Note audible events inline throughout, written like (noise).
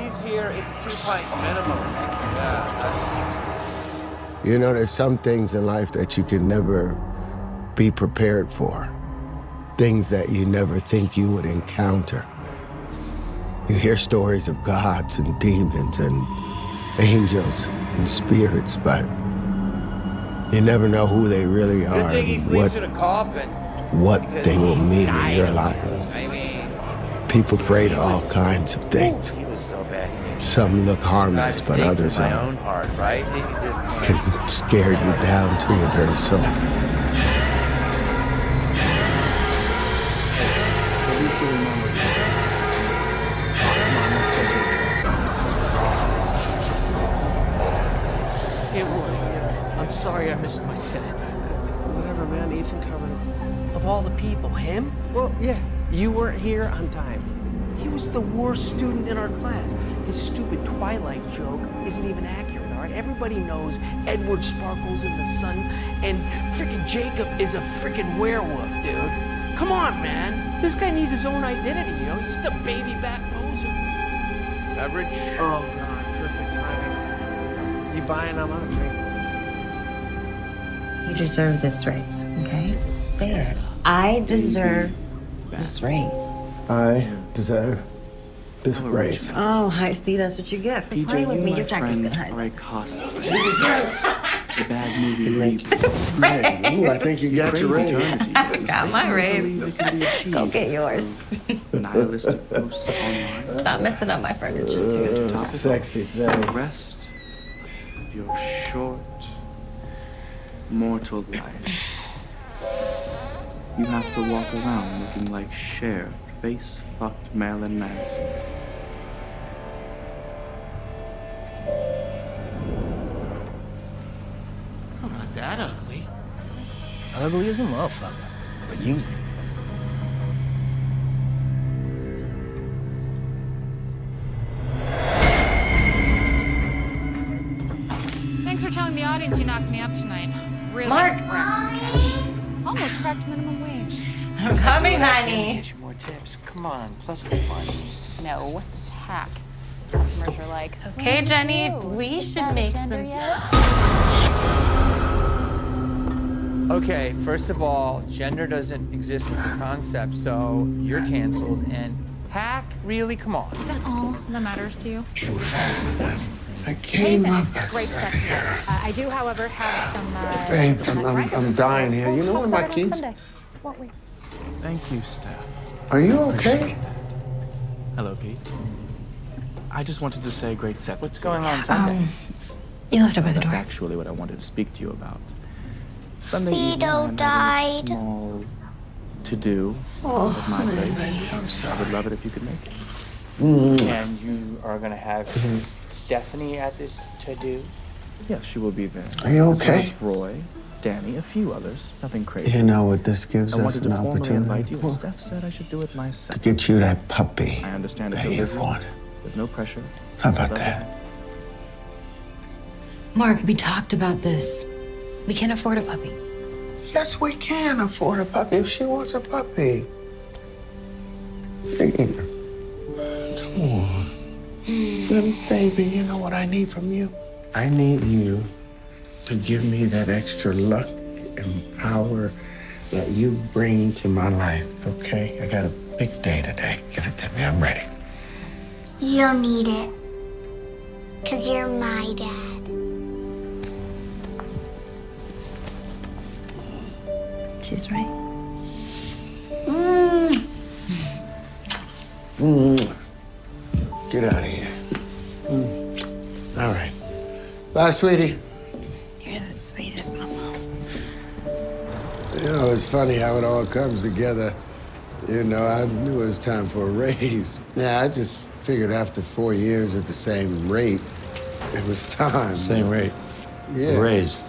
he's here, it's a two pint minimum. Yeah. You know, there's some things in life that you can never be prepared for. Things that you never think you would encounter. You hear stories of gods and demons and angels and spirits, but you never know who they really Good are thing he and what, in a coffin. what they will mean in your life. I mean, People afraid of all kinds of things. he was so bad. He made Some look harmless, but others are, own heart, right? Just can scare you down to your very soul. At least you remember. Come on, let's get you. Hey, Woody, I'm sorry I missed my set. Whatever, man. Ethan covered it. Of all the people, him? Well, yeah. You weren't here on time. He was the worst student in our class. His stupid Twilight joke isn't even accurate, all right? Everybody knows Edward sparkles in the sun, and freaking Jacob is a freaking werewolf, dude. Come on, man. This guy needs his own identity, you know? He's just a baby back poser. beverage. Oh, God. Perfect timing. You buying? I'm on a drink. You deserve this race, okay? Say it. I deserve this race. I deserve this race. Oh, I see. That's what you get for PJ, playing with you, me. my Your tactics friend, gonna hide. are a cosplay. (laughs) the bad movie leaves. (laughs) Ooh, I think you got your raise. (laughs) I got my raise. Believe it can be achieved. Go get yours. Nihilistic posts online. Stop messing up my furniture, too. Topical. Sexy The thing. rest of your short, mortal life. You have to walk around looking like Cher, face fucked Marilyn Manson. I'm not that ugly. Ugly as a motherfucker. But use it. Thanks for telling the audience you knocked me up tonight. Really Mark. cracked. Almost cracked minimum wage. I'm coming, honey. Get you more tips. Come on. Plus it's fun. No, it's hack. Customers are like, Okay, Jenny, we should make some. Okay, first of all, gender doesn't exist as a concept, so you're canceled. And hack, really? Come on. is that all that matters to you? I Hey, came Ben. up. Great set today. Uh, I do, however, have some. Uh, Babe, I'm- I'm- I'm dying here. You know talk where my about keys- Sunday, won't? Thank you, Steph. Are you okay? Hello, Pete. I just wanted to say great set. What's going on Sunday? Um, you left it by the That's door. actually what I wanted to speak to you about. Sunday evening, Fido I'm having a died. Small to do at my place. I'm sorry. I would love it if you could make it. and you are gonna have Stephanie at this to do? Yes, she will be there. Are you As well okay? as Roy, Danny, a few others. Nothing crazy. You know what this gives I us wanted an to formally invite opportunity you. for? Steph said I should do it myself. To get you that puppy I understand it's that you've busy. wanted. There's no pressure. How about But, that? Mark, we talked about this. We can't afford a puppy. Yes, we can afford a puppy if she wants a puppy. Come on. Hmm. Little baby, you know what I need from you? I need you to give me that extra luck and power that you bring to my life, okay? I got a big day today. Give it to me. I'm ready. You don't need it. Because you're my dad. She's right. Mm. Mm. Get out of here. Mm. All right. Bye, sweetie. You're the sweetest mama. You know, it's funny how it all comes together. You know, I knew it was time for a raise. Yeah, I just figured after four years at the same rate, it was time. Same rate. Yeah. Raise.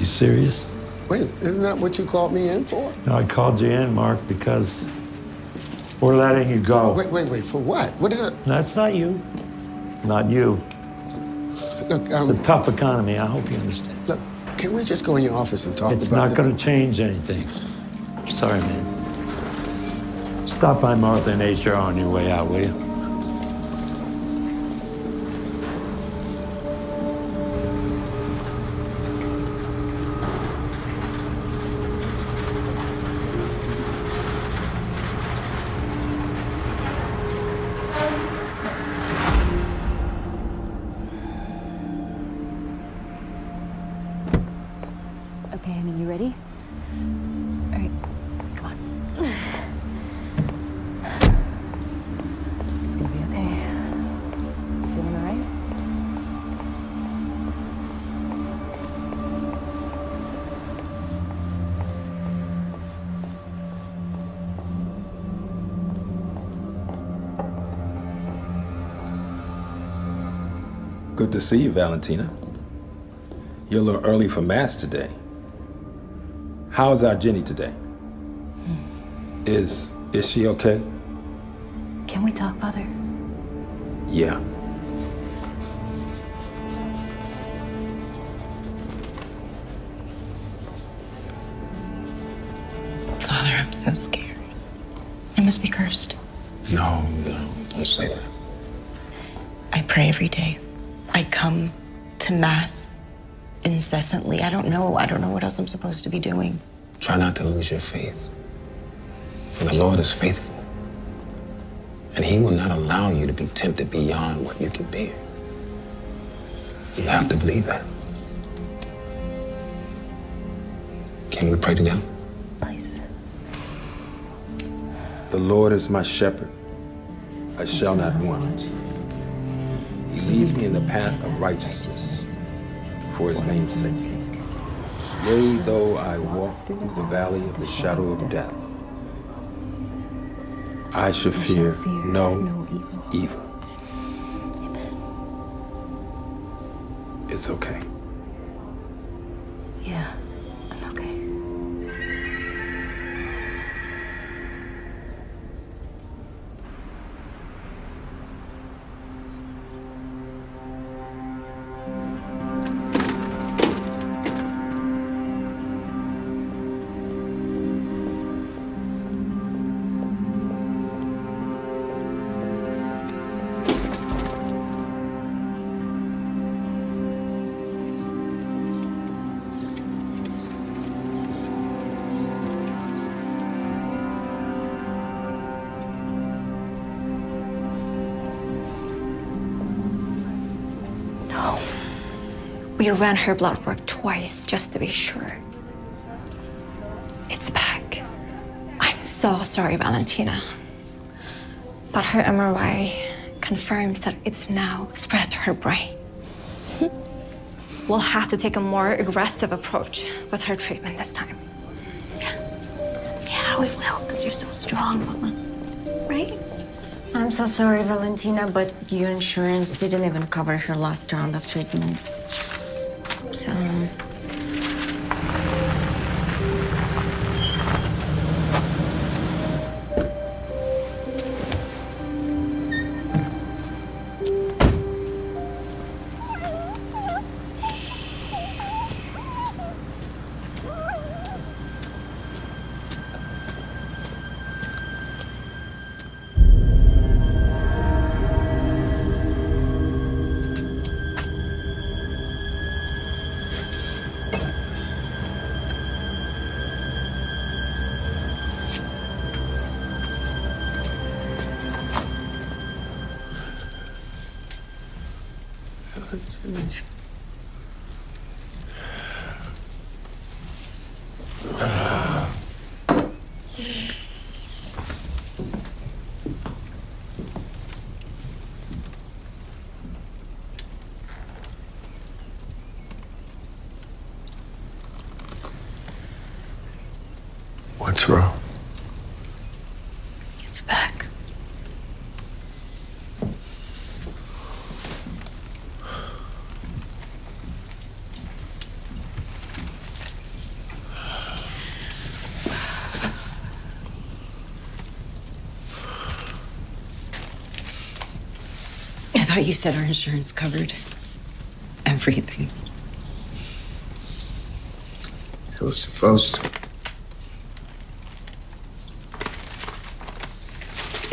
You serious? Wait, isn't that what you called me in for? No, I called you in, Mark, because we're letting you go. Wait, wait, wait. For what? What did I? That's not you. Not you. Look, It's a um, tough economy. I hope you understand. look. Can we just go in your office and talk It's about not going to change anything. Sorry, man. Stop by Martha and HR on your way out, will you? Good to see you, Valentina. You're a little early for Mass today. How's our Jenny today? Hmm. Is is she okay? Can we talk, Father? Yeah. Father, I'm so scared. I must be cursed. No, no, don't say that. I pray every day. I come to Mass incessantly. I don't know. I don't know what else I'm supposed to be doing. Try not to lose your faith. For the Lord is faithful. And he will not allow you to be tempted beyond what you can bear. You have to believe that. Can we pray together? Please. The Lord is my shepherd. I shall not want. Leads me in the path of righteousness for his name's sake. Yea, though I walk through the valley of the shadow of death, I shall fear no evil. It's okay. We ran her blood work twice just to be sure. It's back. I'm so sorry, Valentina. But her MRI confirms that it's now spread to her brain. We'll have to take a more aggressive approach with her treatment this time. Yeah, we will, because you're so strong, Mama. Right? I'm so sorry, Valentina, but your insurance didn't even cover her last round of treatments. So. Thought you said our insurance covered everything. It was supposed to.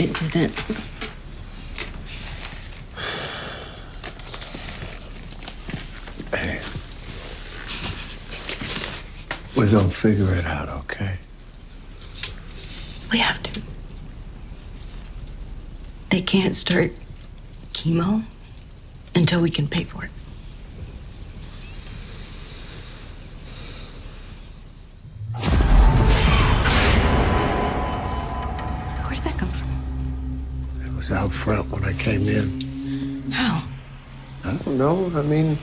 It didn't. Hey. We're gonna figure it out, okay? We have to. They can't start chemo until we can pay for it. Where did that come from? It was out front when I came in. How? I don't know. I mean,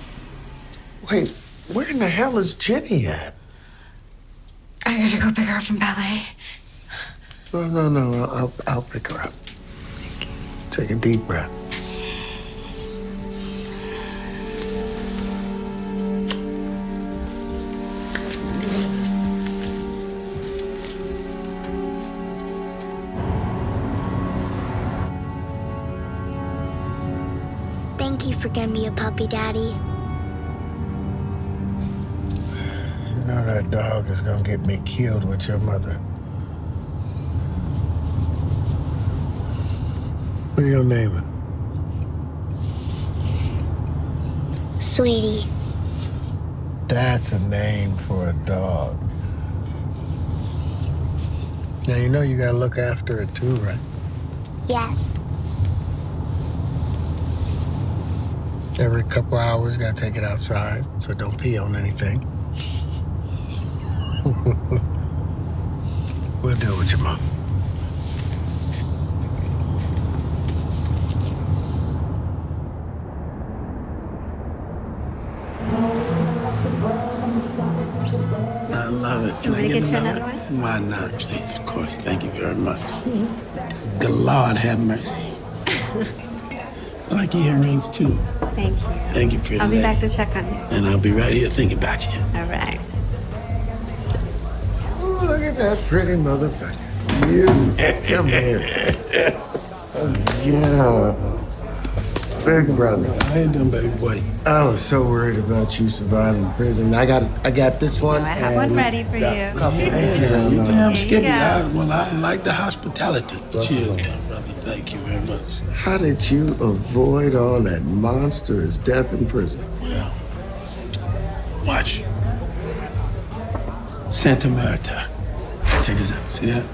wait, where in the hell is Jenny at? I gotta go pick her up from ballet. No, no, no. I'll, I'll pick her up. Take a deep breath. Thank you for getting me a puppy, Daddy. You know that dog is gonna get me killed with your mother. What are you gonna name it? Sweetie. That's a name for a dog. Now you know you gotta look after it too, right? Yes. Every couple hours, gotta take it outside, so don't pee on anything. (laughs) we'll deal with your mom. I love it. Can Do I want me get get you another? another Why not, please? Of course. Thank you very much. Mm-hmm. The Lord have mercy. (laughs) I like your earrings too. Thank you. Thank you, pretty I'll be lady. back to check on you. And I'll be right here thinking about you. All right. Oh, look at that pretty motherfucker. You come here. Oh, yeah. Big brother. How you doing, baby boy? I was so worried about you surviving prison. I got I got this one. I have one ready for you. Thank you. Yeah, you damn Here skippy. I, well, I like the hospitality. Cheers, my brother. Thank you very much. How did you avoid all that monstrous death in prison? Well, watch. Santa Marta. Check this out. See that?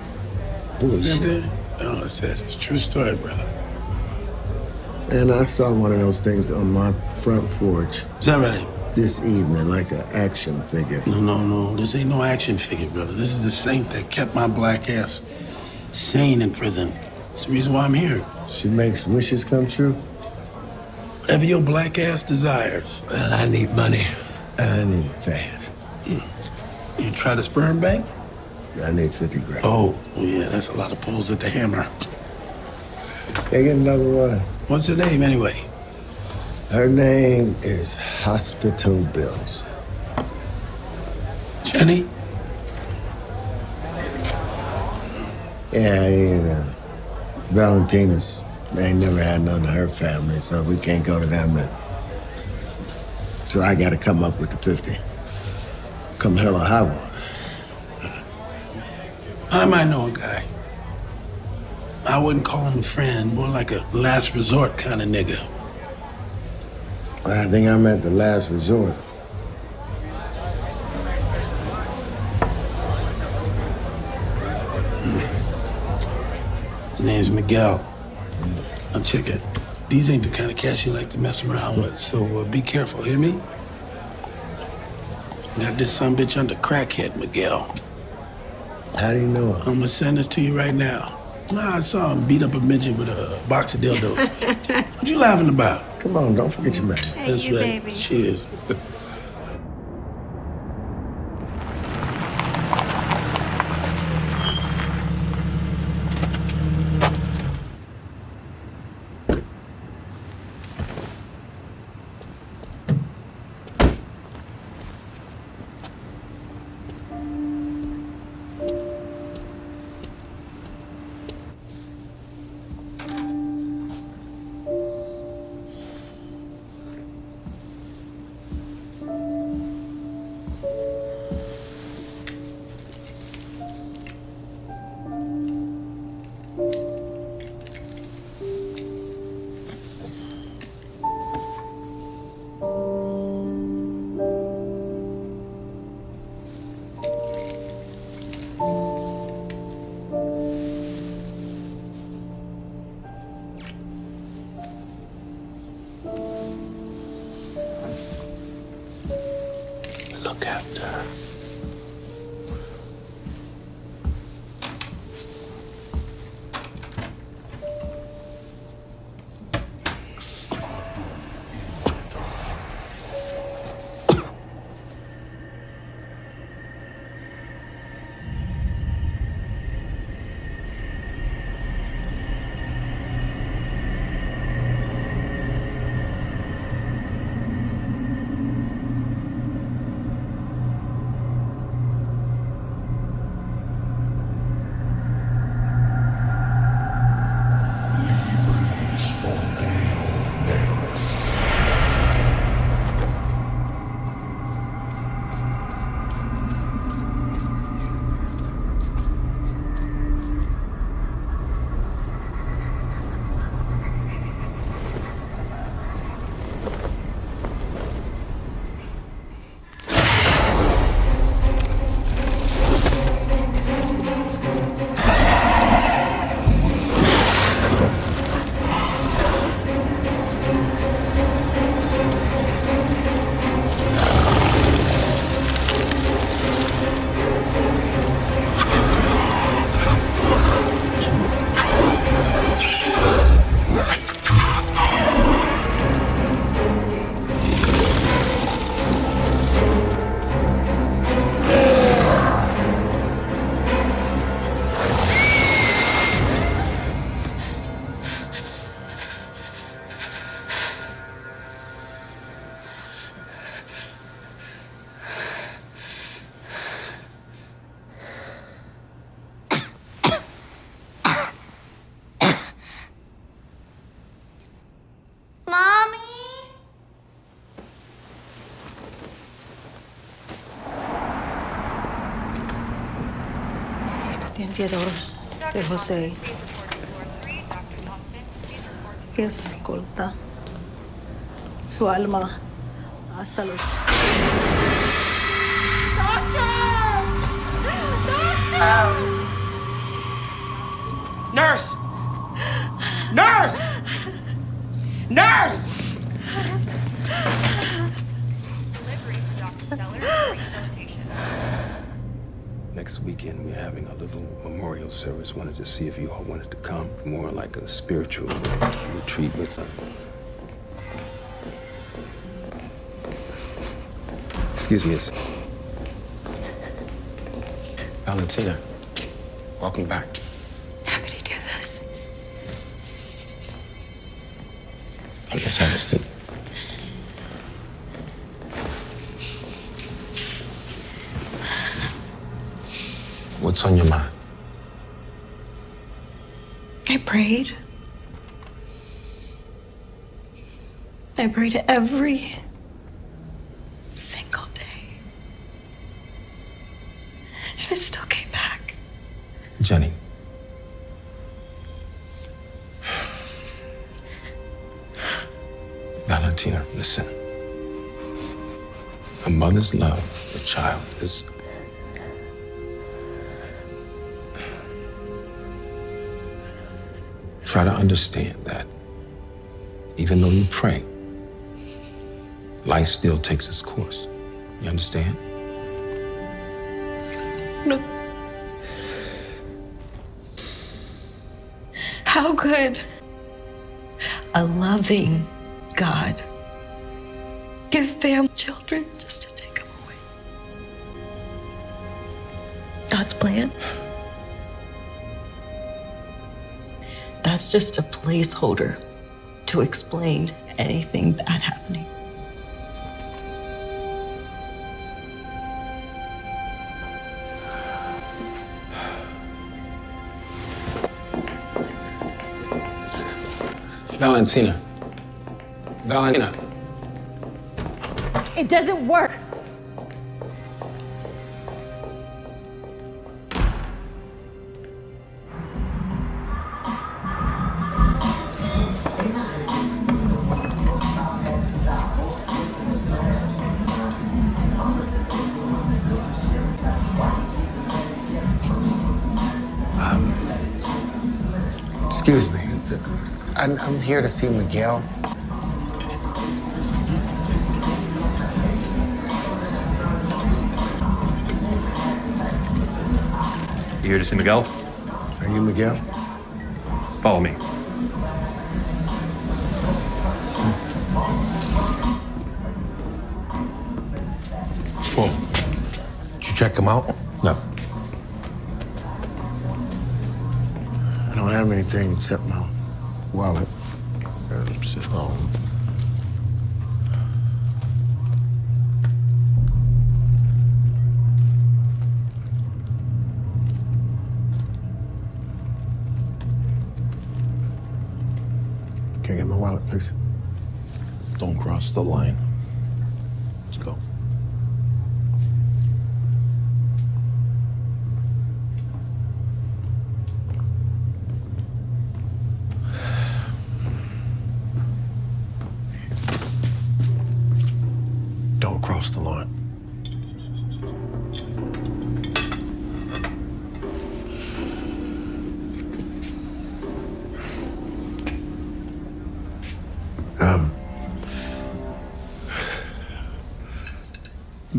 See that there? Oh, it says it's a true story, brother. And I saw one of those things on my front porch Is that right? this evening, like an action figure. No, no, no. This ain't no action figure, brother. This is the saint that kept my black ass sane in prison. It's the reason why I'm here. She makes wishes come true. Whatever your black ass desires. Well, I need money. I need it fast. Hmm. You try the sperm bank? I need 50 grand. Oh, oh yeah, that's a lot of pulls at the hammer. Can I get another one? What's her name, anyway? Her name is Hospital Bills. Jenny? Yeah, you uh, know, Valentina's, they ain't never had none of her family, so we can't go to them. And so I got to come up with the 50. Come hell or high water. I might know a guy. I wouldn't call him a friend, more like a last resort kind of nigga. I think I'm at the last resort. His name's Miguel. Now check it. These ain't the kind of cash you like to mess around with, so uh, be careful, hear me? Got this son bitch under crackhead, Miguel. How do you know him? I'm gonna send this to you right now. Nah, I saw him beat up a midget with a box of dildos. (laughs) what you laughing about? Come on, don't forget your man. That's you, right. baby. Cheers. Limpiador de José. Que escolta su alma hasta los. Nurse! Nurse! Nurse! Next weekend, we're having memorial service. Wanted to see if you all wanted to come. More like a spiritual retreat with them. Excuse me. it's- Valentina, welcome back. How could he do this? I guess I was. What's on your mind? I prayed. I prayed every single day. And it still came back. Jenny. Valentina, listen. A mother's love for a child is. Try to understand that even though you pray, life still takes its course. You understand? No. How could a loving God give family children just to take them away? God's plan? That's just a placeholder to explain anything bad happening. Valentina. Valentina. It doesn't work. Here to see Miguel. You here to see Miguel? Are you Miguel? Follow me. Whoa. Did you check him out? No. I don't have anything except my wallet the line.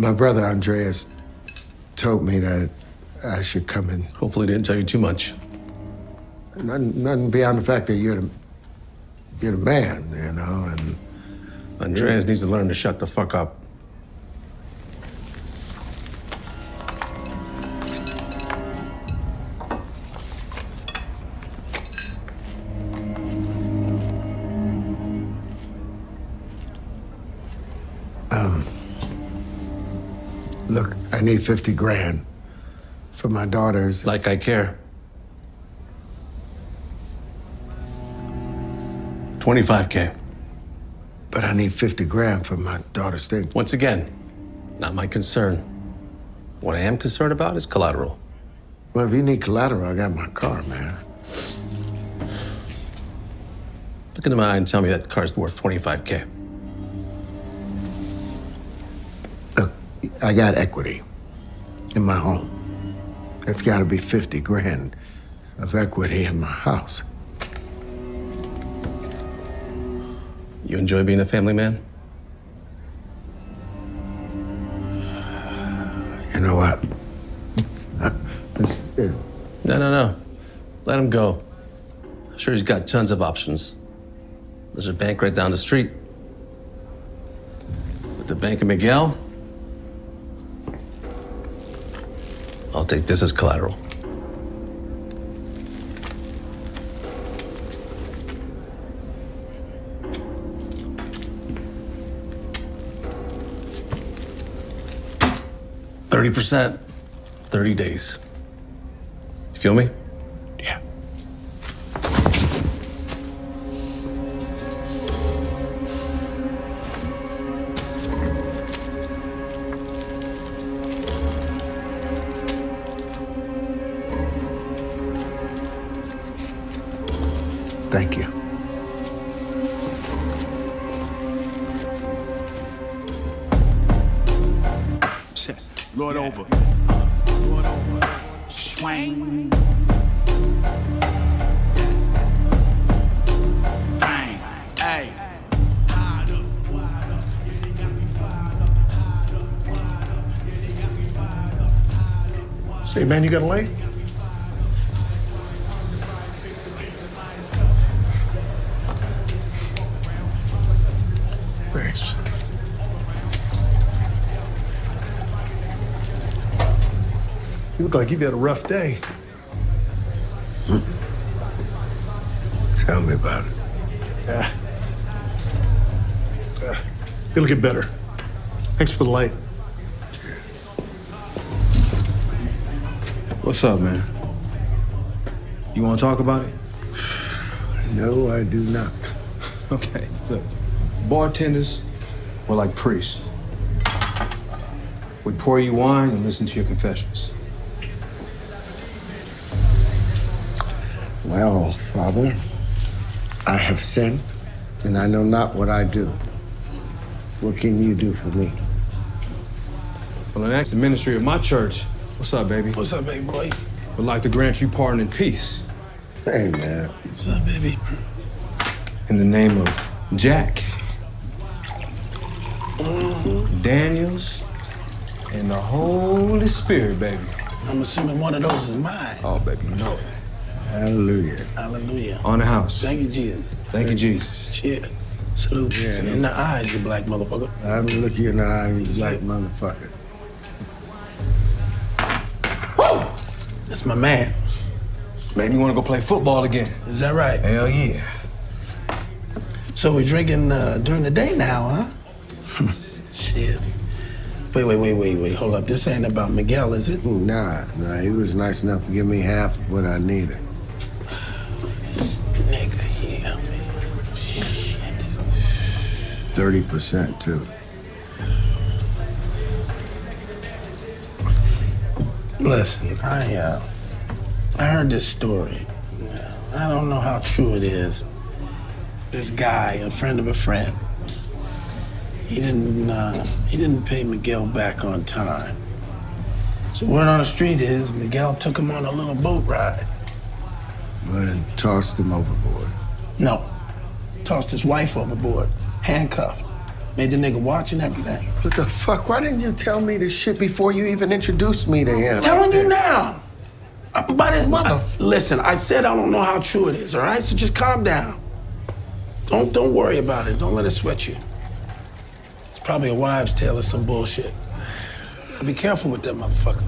My brother Andreas told me that I should come in. Hopefully, didn't tell you too much. Nothing, nothing beyond the fact that you're the, you're the man, you know, and Andreas needs to learn to shut the fuck up. I need 50 grand for my daughters. Like I care. 25K. But I need 50 grand for my daughter's thing. Once again, not my concern. What I am concerned about is collateral. Well, if you need collateral, I got my car, man. Look into my eye and tell me that car's worth 25K. Look, I got equity in my home. It's got to be 50 grand of equity in my house. You enjoy being a family man? You know what? No, no, no. Let him go. I'm sure he's got tons of options. There's a bank right down the street. With the Bank of Miguel, I'll take this as collateral. Thirty percent, thirty days. You feel me? You've had a rough day. Tell me about it. Yeah. Uh, it'll get better. Thanks for the light. What's up, man? You want to talk about it? No, I do not. (laughs) Okay, look. Bartenders, we're like priests. We pour you wine and listen to your confessions. Well, Father, I have sinned, and I know not what I do. What can you do for me? Well, the ministry of my church, what's up, baby? What's up, baby boy? Would like to grant you pardon and peace. Amen. What's up, baby? In the name of Jack, mm-hmm. Daniels, and the Holy Spirit, baby. I'm assuming one of those is mine. Oh, baby, no. Hallelujah. Hallelujah. On the house. Thank you, Jesus. Thank you, Jesus. Cheers. Salute. Yeah. In the eyes, you black motherfucker. I will look you in the eye, you black motherfucker. That's my man. Made me want to go play football again. Is that right? Hell yeah. So we're drinking uh, during the day now, huh? (laughs) Shit. Wait, wait, wait, wait, wait. Hold up. This ain't about Miguel, is it? Nah, nah, he was nice enough to give me half of what I needed. 30% too. Listen, I uh, I heard this story. I don't know how true it is. This guy, a friend of a friend, he didn't uh, he didn't pay Miguel back on time. So word on the street is Miguel took him on a little boat ride. And tossed him overboard. No, tossed his wife overboard, handcuffed, made the nigga watch and everything. What the fuck? Why didn't you tell me this shit before you even introduced me to him? I'm Telling you now. But his mother. listen, I said I don't know how true it is. All right, so just calm down. Don't don't worry about it. Don't let it sweat you. It's probably a wives' tale or some bullshit. Be careful with that motherfucker.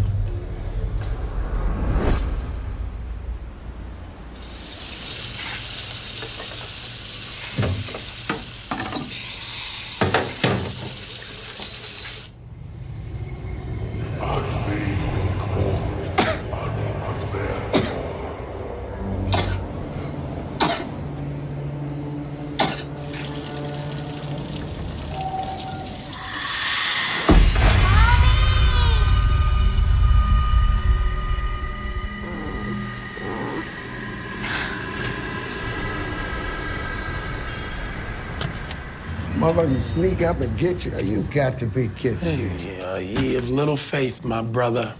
Motherfucker sneak up and get you. You got to be kidding me. Yeah, uh, ye of little faith, my brother.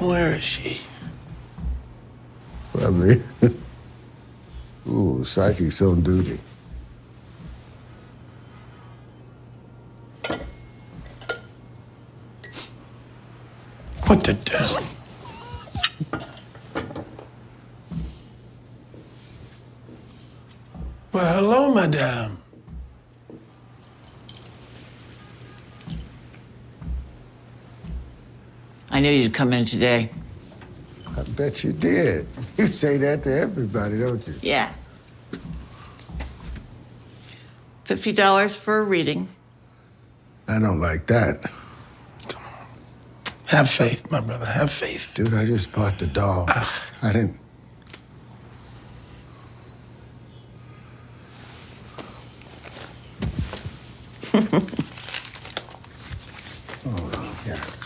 Where is she? Probably. (laughs) Ooh, psychic's on duty. Put it down. Well, hello, madame. I knew you'd come in today. I bet you did. (laughs) You say that to everybody, don't you? Yeah. $50 for a reading. I don't like that. Come on. Have faith, my brother. Have faith. Dude, I just bought the doll. Ah. I didn't. Hold on here.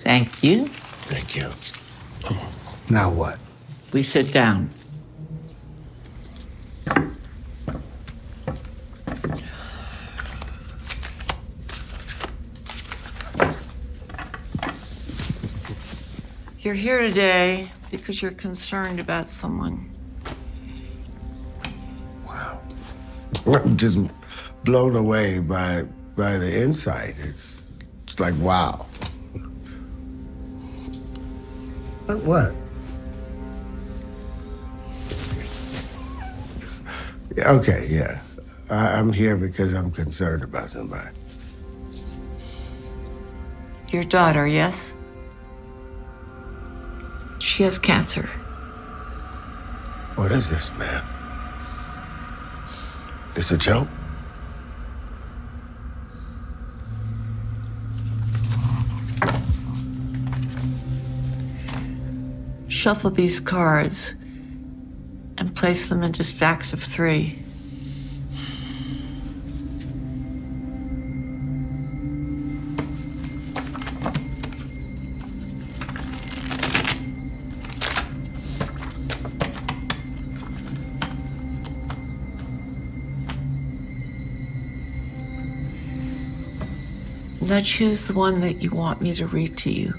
Thank you. Thank you. Now what? We sit down. You're here today because you're concerned about someone. Wow. (laughs) I'm just blown away by by the insight. It's it's like wow. Like what? Yeah, okay, yeah. I, I'm here because I'm concerned about somebody. Your daughter, yes? She has cancer. What is this, man? This a joke? Shuffle these cards and place them into stacks of three. Now choose the one that you want me to read to you.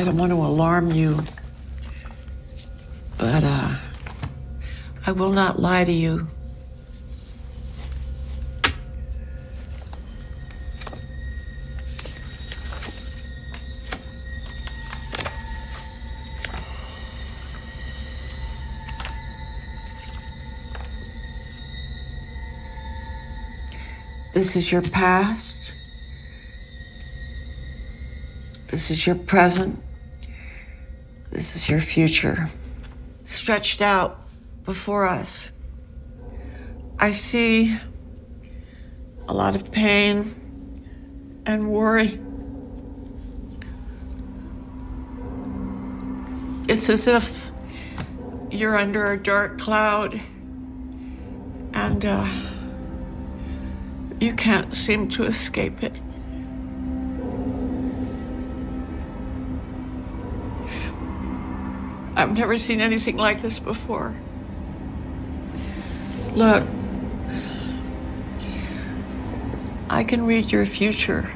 I don't want to alarm you, but uh, I will not lie to you. This is your past. This is your present. This is your future. Stretched out before us. I see a lot of pain and worry. It's as if you're under a dark cloud and uh, you can't seem to escape it. I've never seen anything like this before. Look, I can read your future,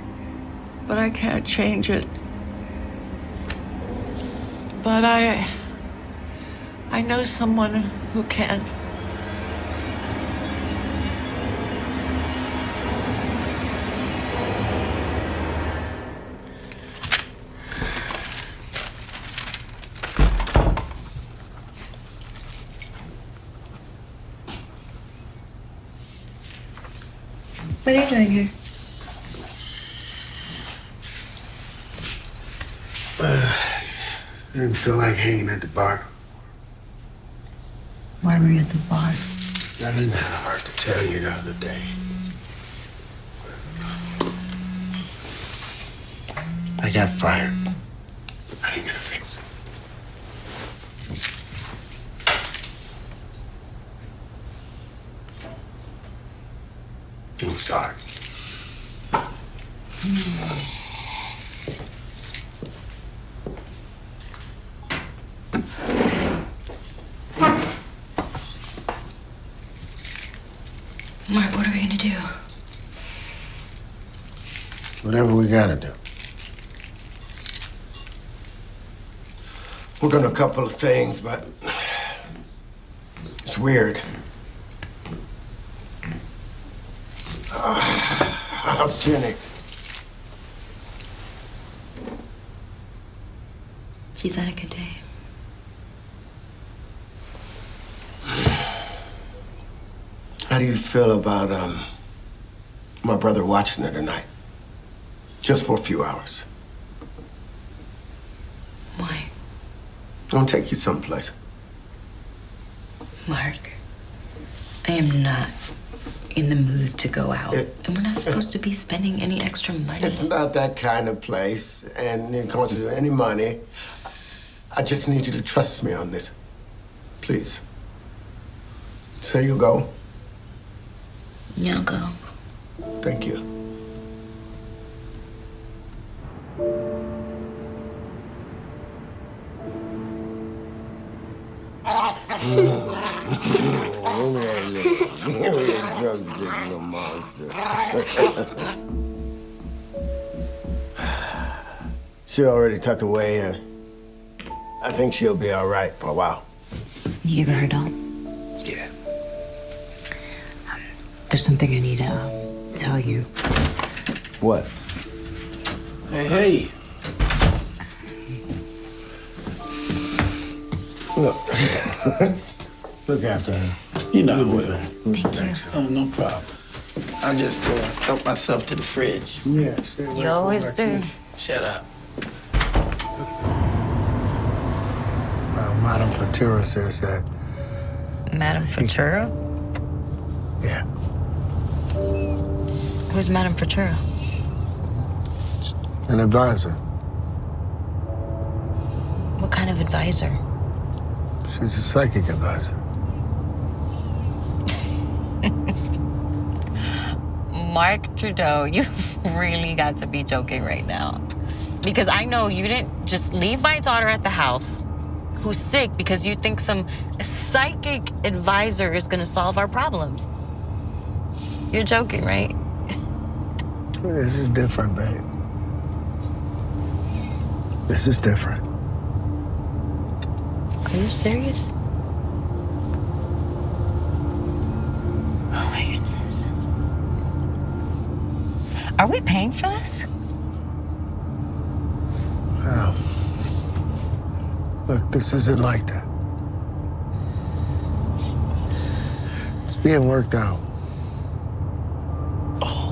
but I can't change it. But I I know someone who can. feel like hanging at the bar no more. Why were you at the bar? I didn't have the heart to tell you the other day. I got fired. I didn't get a fix. It was. Mm. Mark, what are we gonna do? Whatever we gotta do. We're gonna a couple of things, but it's weird. Uh, (sighs) how's Jenny? She's had a good day. How do you feel about um my brother watching her tonight? Just for a few hours. Why? I'll take you someplace. Mark, I am not in the mood to go out. and we're not supposed to be spending any extra money. It's not that kind of place, and it costs you any money. I just need you to trust me on this. Please. Say you go. You'll go. Thank you. Give me a drumstick, little monster. she already tucked away, and I think she'll be all right for a while. You give her her doll? There's something I need to um, tell you. What? Hey, hey. Look. (laughs) Look after her. You know I will. Thank you. Oh, no problem. I just uh, help myself to the fridge. Yeah, stay You always do. Shut up. Uh, Madame Fatura says that. Madame Fatura? Yeah. Who's Madame Fatura? An advisor. What kind of advisor? She's a psychic advisor. (laughs) Mark Trudeau, (laughs) you've really got to be joking right now. Because I know you didn't just leave my daughter at the house who's sick because you think some psychic advisor is gonna solve our problems. You're joking, right? This is different, babe. This is different. Are you serious? Oh my goodness. Are we paying for this? Now, look, this isn't like that. It's being worked out.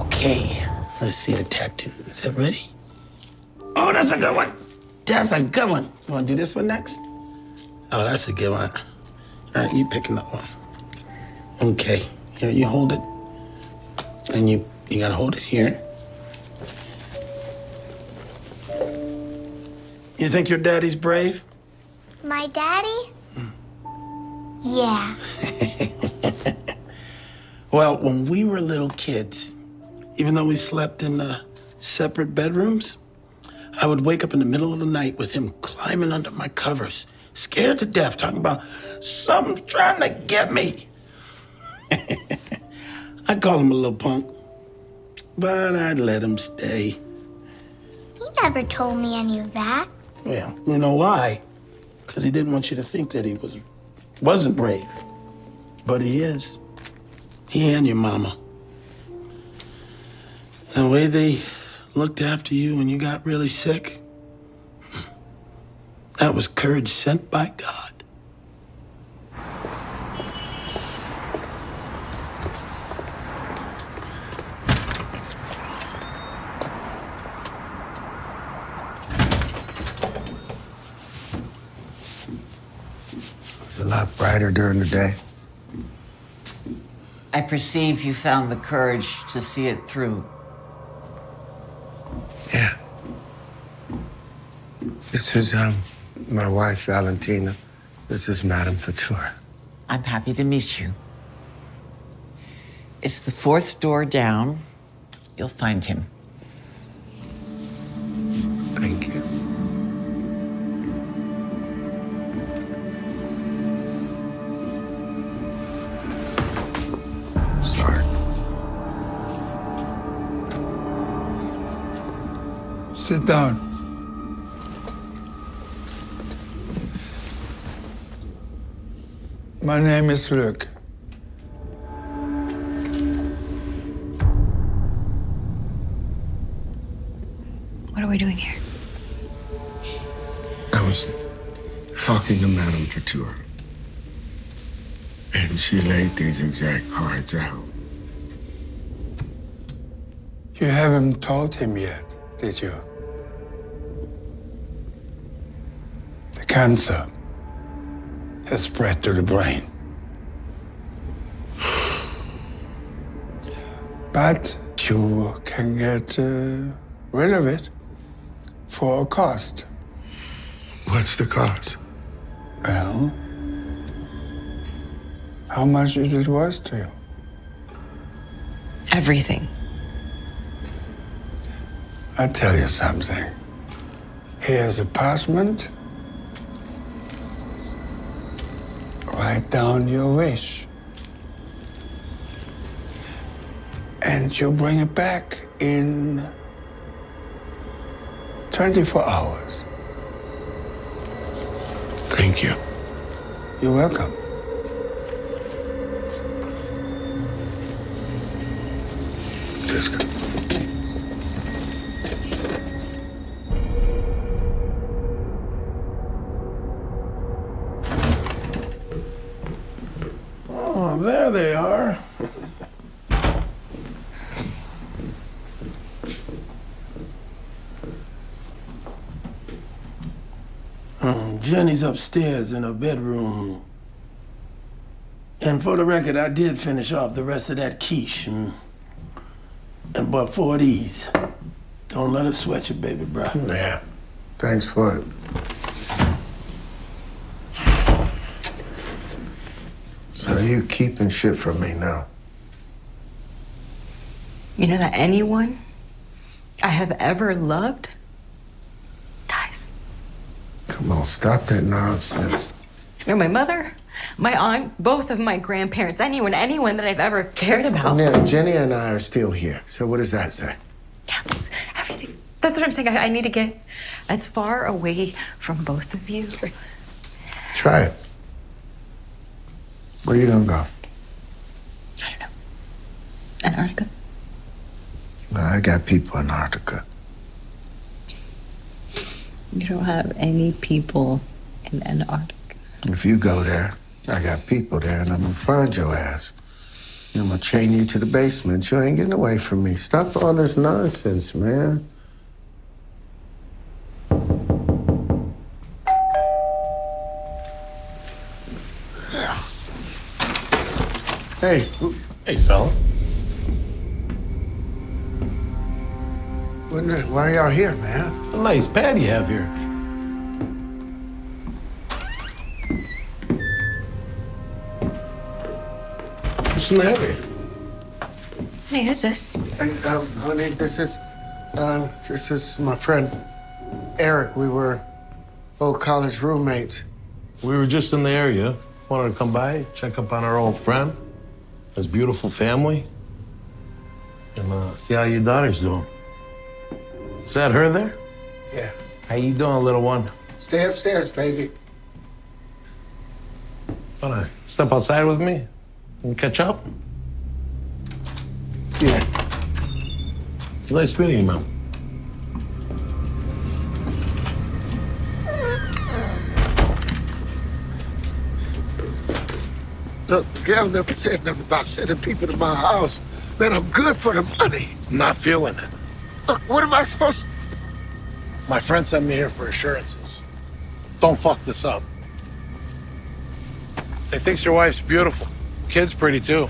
Okay. Let's see the tattoo. Is that ready? Oh, that's a good one. That's a good one. You want to do this one next? Oh, that's a good one. All right, you picking that one. Okay. Here, you hold it. And you you gotta hold it here. You think your daddy's brave? My daddy? Yeah. (laughs) Well, when we were little kids, even though we slept in uh, separate bedrooms, I would wake up in the middle of the night with him climbing under my covers, scared to death, talking about something's trying to get me. (laughs) I'd call him a little punk, but I'd let him stay. He never told me any of that. Well, you know why? Because he didn't want you to think that he was wasn't brave, but he is. He and your mama. The way they looked after you when you got really sick, that was courage sent by God. It's a lot brighter during the day. I perceive you found the courage to see it through. Yeah. This is um my wife Valentina. This is Madame Fatura. I'm happy to meet you. It's the fourth door down You'll find him. Sit down. My name is Luke. What are we doing here? I was talking to Madame Couture, and she laid these exact cards out. You haven't told him yet, did you? Cancer has spread to the brain. But you can get uh, rid of it for a cost. What's the cost? Well, how much is it worth to you? Everything. I'll tell you something. Here's a parchment. Write down your wish. And you'll bring it back in 24 hours. Thank you. You're welcome. Let's Upstairs in her bedroom. And for the record, I did finish off the rest of that quiche. And, and but for these, don't let her sweat you, baby, bro. Yeah. Thanks for it. So you keeping shit from me now? You know that anyone I have ever loved Stop that nonsense. You know, my mother, my aunt, both of my grandparents, anyone, anyone that I've ever cared about. Now, Jenny and I are still here. So what does that say? Yeah, Everything. That's what I'm saying. I, I need to get as far away from both of you. Try it. Where are you gonna go? I don't know. Antarctica. Well, I got people in Antarctica. You don't have any people in Antarctica. If you go there, I got people there, and I'm gonna find your ass. And I'm gonna chain you to the basement. You ain't getting away from me. Stop all this nonsense, man. Hey, Hey, fella. When, why are y'all here, man? A nice pad you have here. What's in the area? Hey, who's this? Hey, um, honey, this is, uh, this is my friend Eric. We were old college roommates. We were just in the area. Wanted to come by, check up on our old friend, his beautiful family, and uh, see how your daughter's doing. Is that her there? Yeah. How you doing, little one? Stay upstairs, baby. Wanna step outside with me and catch up? Yeah. It's nice meeting you, man. Look, Gail never said nothing about sending people to my house. Man, I'm good for the money. I'm Not feeling it. Look, what am I supposed to... My friend sent me here for assurances. Don't fuck this up. He thinks your wife's beautiful. Kid's pretty too.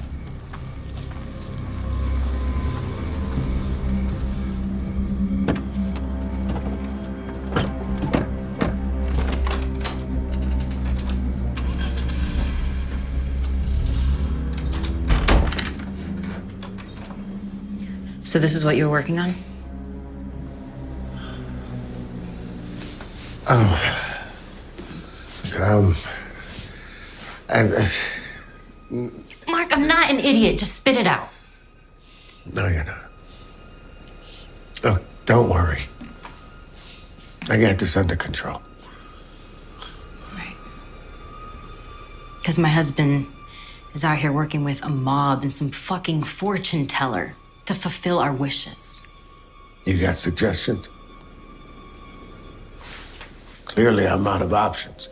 So this is what you're working on? Um. I, Mark, I'm not an idiot. Just spit it out. no, you're not. Look, don't worry. I got this under control. Right. Because my husband is out here working with a mob and some fucking fortune teller to fulfill our wishes. You got suggestions? Clearly, I'm out of options.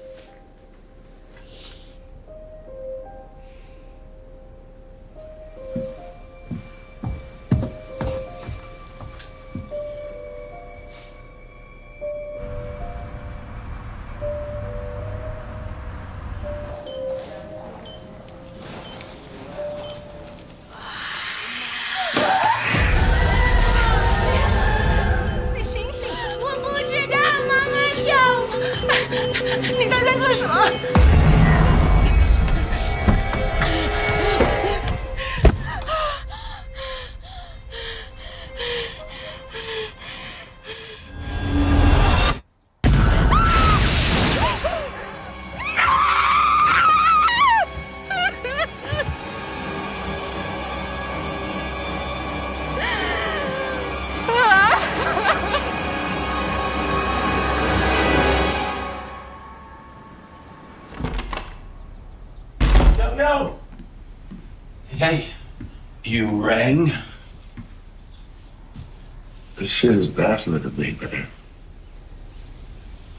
Shit is baffling to me, man.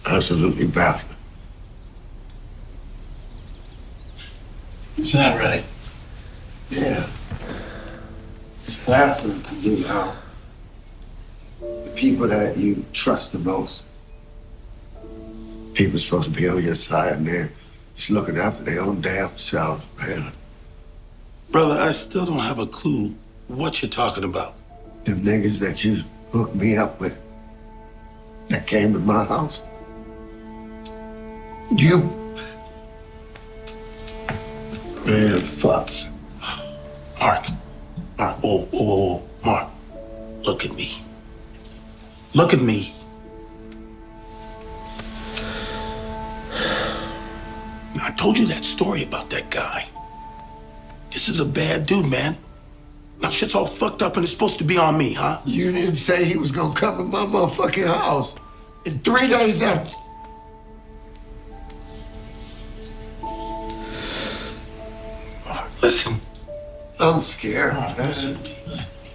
Absolutely baffling. Is that right? Yeah. It's baffling to me how the people that you trust the most, people supposed to be on your side and they're just looking after their own damn selves, man. Brother, I still don't have a clue what you're talking about. Them niggas that you hooked me up with that came to my house. You. Man, fuck. Mark. Mark, oh, oh, oh, Mark. Look at me. Look at me. I told you that story about that guy. This is a bad dude, man. Now shit's all fucked up and it's supposed to be on me, huh? You didn't say he was gonna come to my motherfucking house. And three days after. Listen. I'm scared. Listen to me. Listen to me,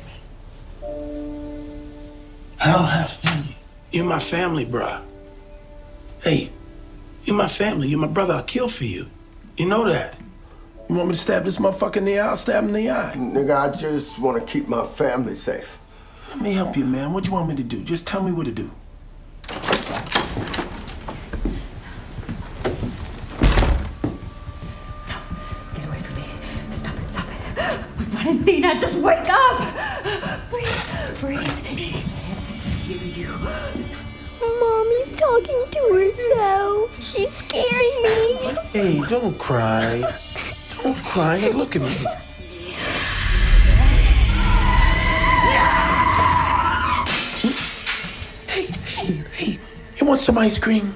man. I don't have family. You're my family, bruh. Hey, you're my family. You're my brother. I'll kill for you. You know that. You want me to stab this motherfucker in the eye? I'll stab him in the eye. Nigga, I just wanna keep my family safe. Let me help you, man. What do you want me to do? Just tell me what to do. Get away from me. Stop it, stop it. Valentina, just wake up! Breathe, breathe. Mommy's talking to herself. She's scaring me. Hey, don't cry. (laughs) Don't cry. Hey, look at me. Hey, hey, hey. You want some ice cream?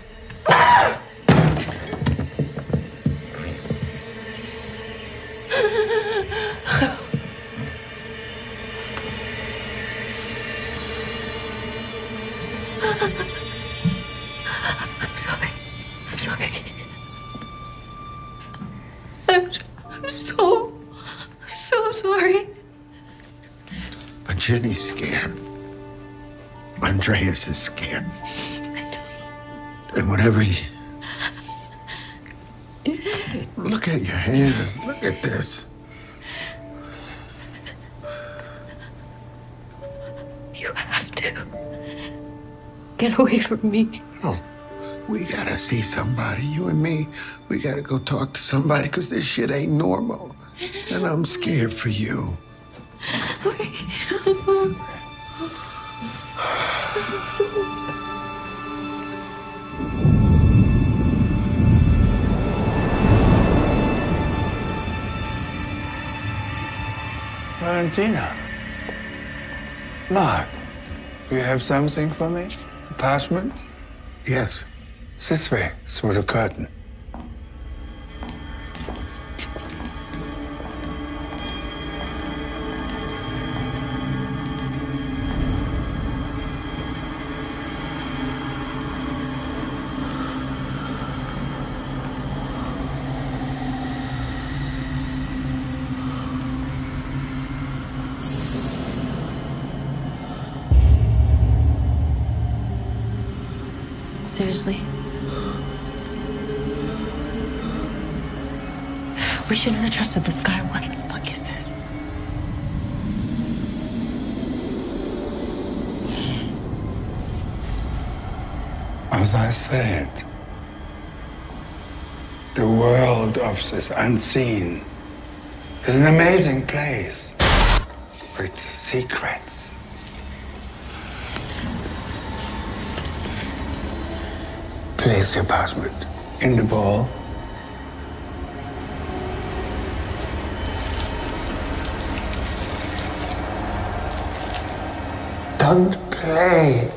Jenny's scared. Andreas is scared. And whatever he. Look at your hand. Look at this. You have to get away from me. Oh, we gotta see somebody. You and me, we gotta go talk to somebody because this shit ain't normal. And I'm scared for you. Valentina. Mark, you have something for me? A parchment? Yes. This way, through the curtain. Unseen is an amazing place with secrets. Place your apartment in the ball. Don't play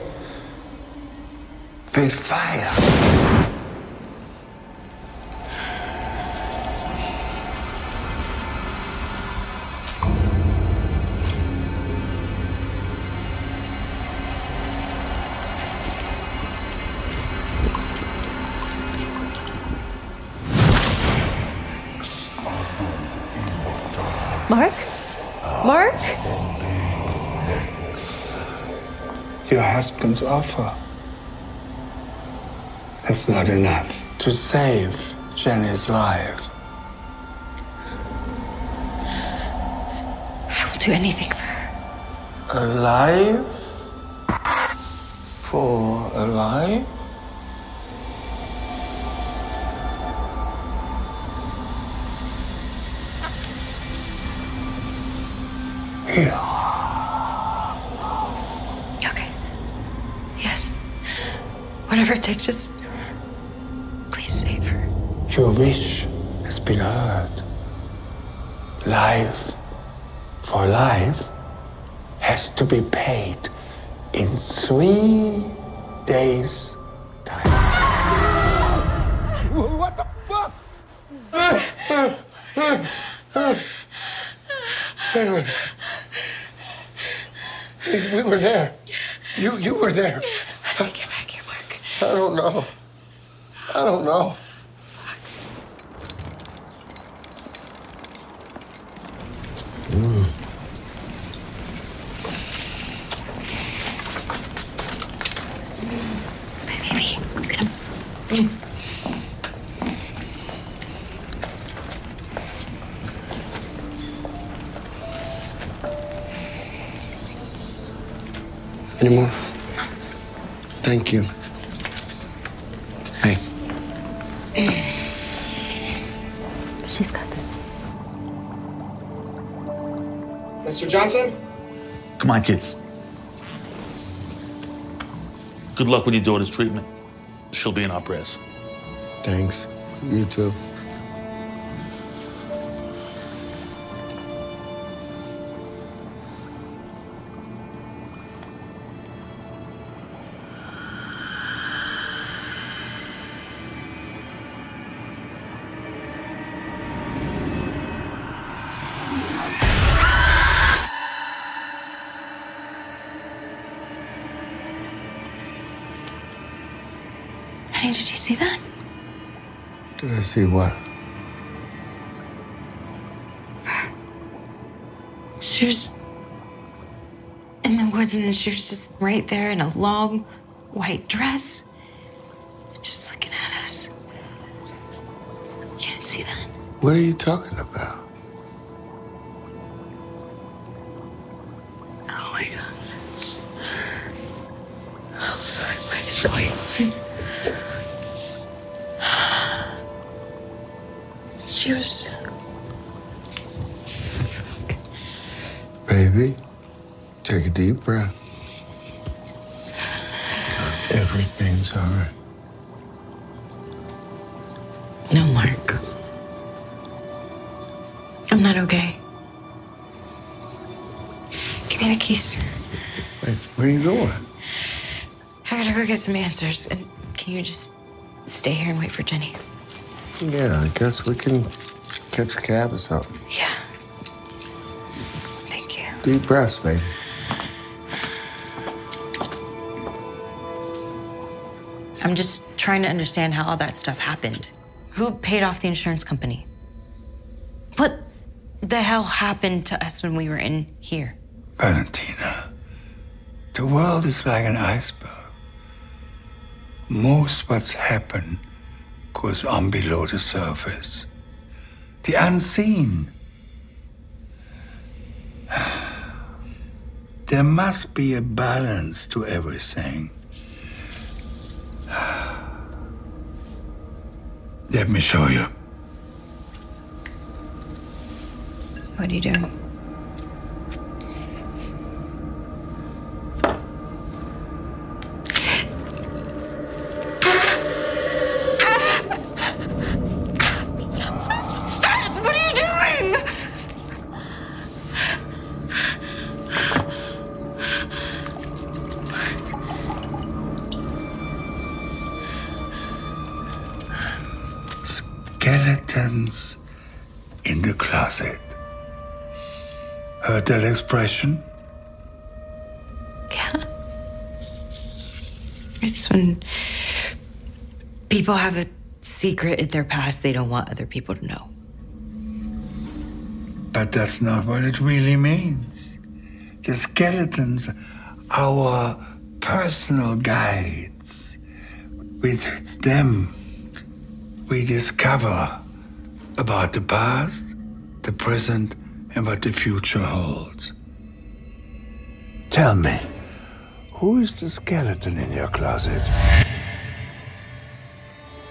Mark? Mark? Your husband's offer. That's not enough to save Jenny's life. I will do anything for her. Alive? For alive? Okay. Yes. Whatever it takes, just please save her. Your wish has been heard. Life for life has to be paid in three days' time. What the fuck? Wait a minute. We were there. You were there. How did we get back here, Mark? I don't know. Luck with your daughter's treatment. She'll be in our prayers. Thanks. You too. See what? She was in the woods and then she was just right there in a long white dress, just looking at us. You didn't see that? What are you talking about? She was. Baby, take a deep breath. Everything's all right. No, Mark. I'm not okay. Give me the keys. Where are you going? I gotta go get some answers. And can you just stay here and wait for Jenny? Yeah, I guess we can catch a cab or something. Yeah. Thank you. Deep breaths, baby. I'm just trying to understand how all that stuff happened. Who paid off the insurance company? What the hell happened to us when we were in here? Valentina, the world is like an iceberg. Most what's happened goes on below the surface. The unseen. (sighs) There must be a balance to everything. (sighs) Let me show you. What are you doing? Expression? Yeah. It's when people have a secret in their past they don't want other people to know. But that's not what it really means. The skeletons, our personal guides. With them, we discover about the past, the present, and what the future holds. Tell me, who is the skeleton in your closet?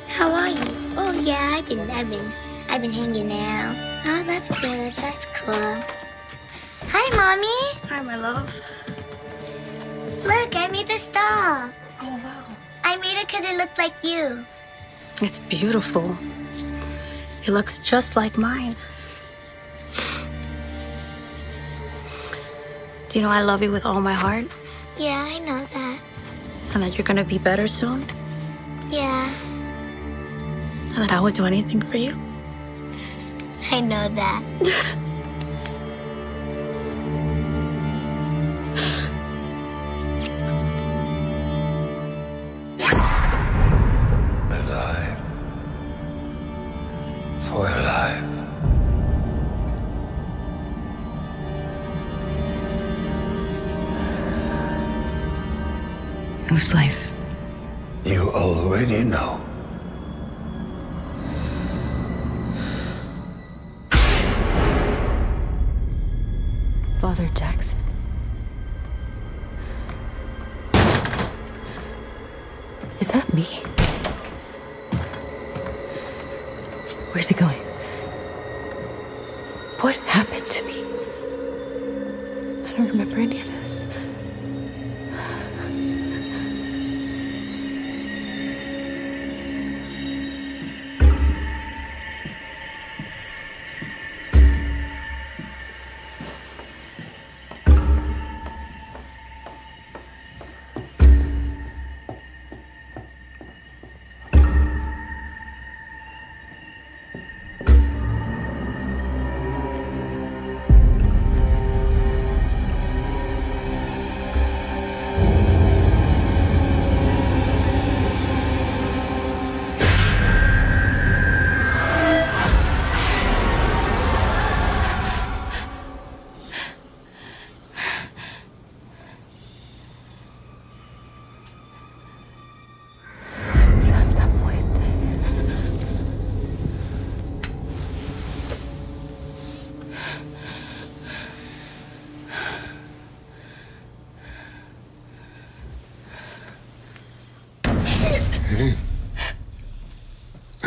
How are you? Oh yeah, I've been, I've been, I've been hanging out. Oh, that's good. That's cool. Hi, mommy. Hi, my love. Look, I made this doll. Oh wow. I made it because it looked like you. It's beautiful. It looks just like mine. Do you know I love you with all my heart Yeah, I know that. and that you're gonna be better soon Yeah, and that I would do anything for you? I know that. (laughs)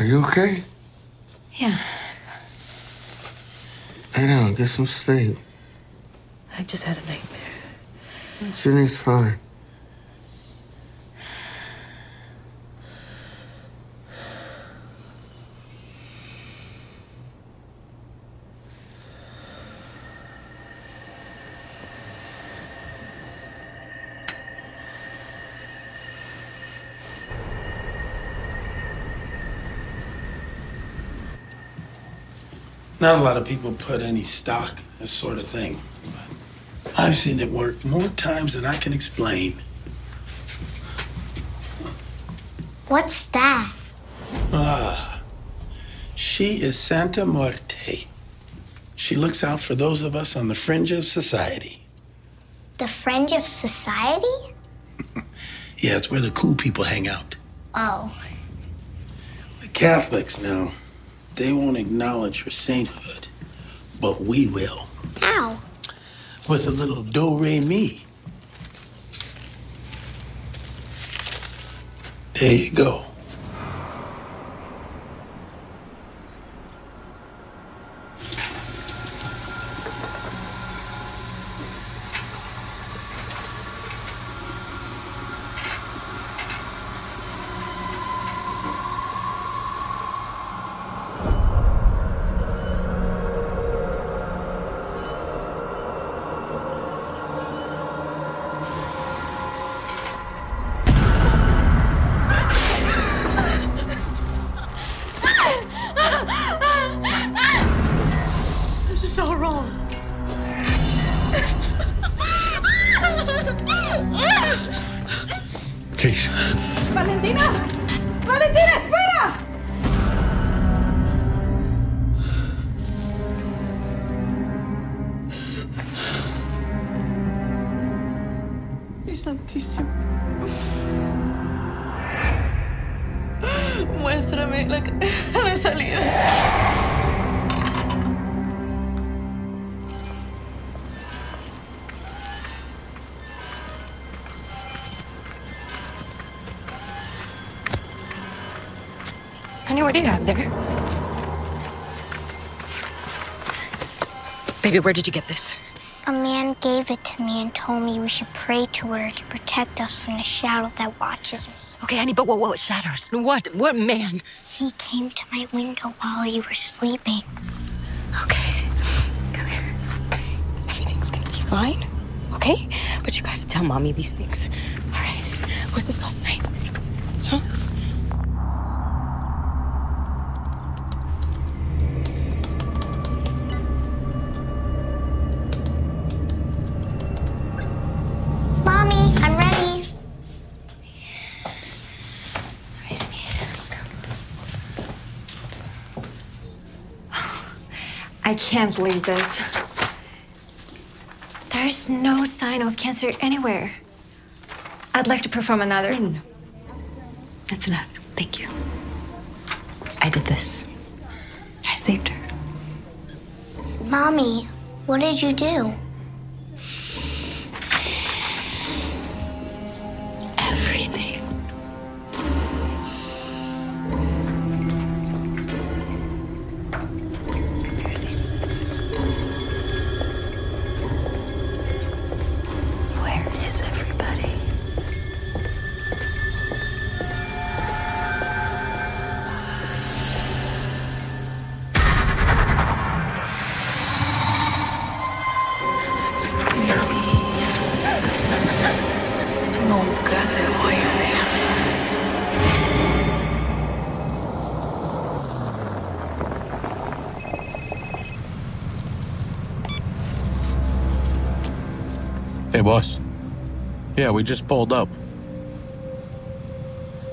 you okay? Yeah. Lay down, get some sleep. I just had a nightmare. Jenny's fine. Not a lot of people put any stock in this sort of thing. But I've seen it work more times than I can explain. What's that? Ah, she is Santa Muerte. She looks out for those of us on the fringe of society. The fringe of society? (laughs) Yeah, it's where the cool people hang out. Oh. The Catholics now, they won't acknowledge her sainthood, but we will. How? With a little do re mi. There you go. Where did you get this? A man gave it to me and told me we should pray to her to protect us from the shadow that watches me. Okay, honey, but what, what shadows? What? What man? He came to my window while you were sleeping. Okay, come here. Everything's gonna be fine, okay? But you gotta tell mommy these things. Can't believe this. There's no sign of cancer anywhere. I'd like to perform another. No, no, no. That's enough. Thank you. I did this. I saved her. Mommy, what did you do? Boss. Yeah, we just pulled up.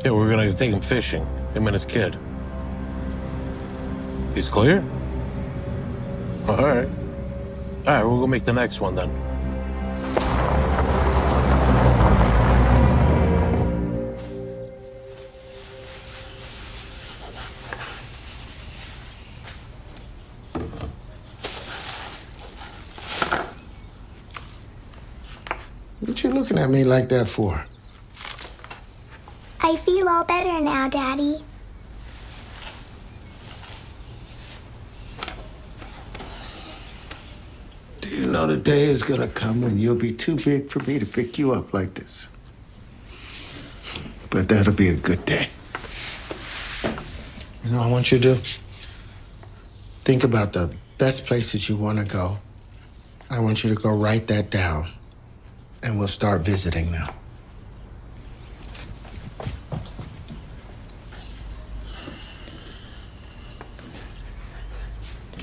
Yeah, we're gonna take him fishing, him and his kid. He's clear? All right. All right, we'll go make the next one then. At me like that for? I feel all better now, Daddy. Do you know the day is gonna come when you'll be too big for me to pick you up like this? But that'll be a good day. You know, I want you to. Think about the best places you want to go. I want you to go write that down, and we'll start visiting now.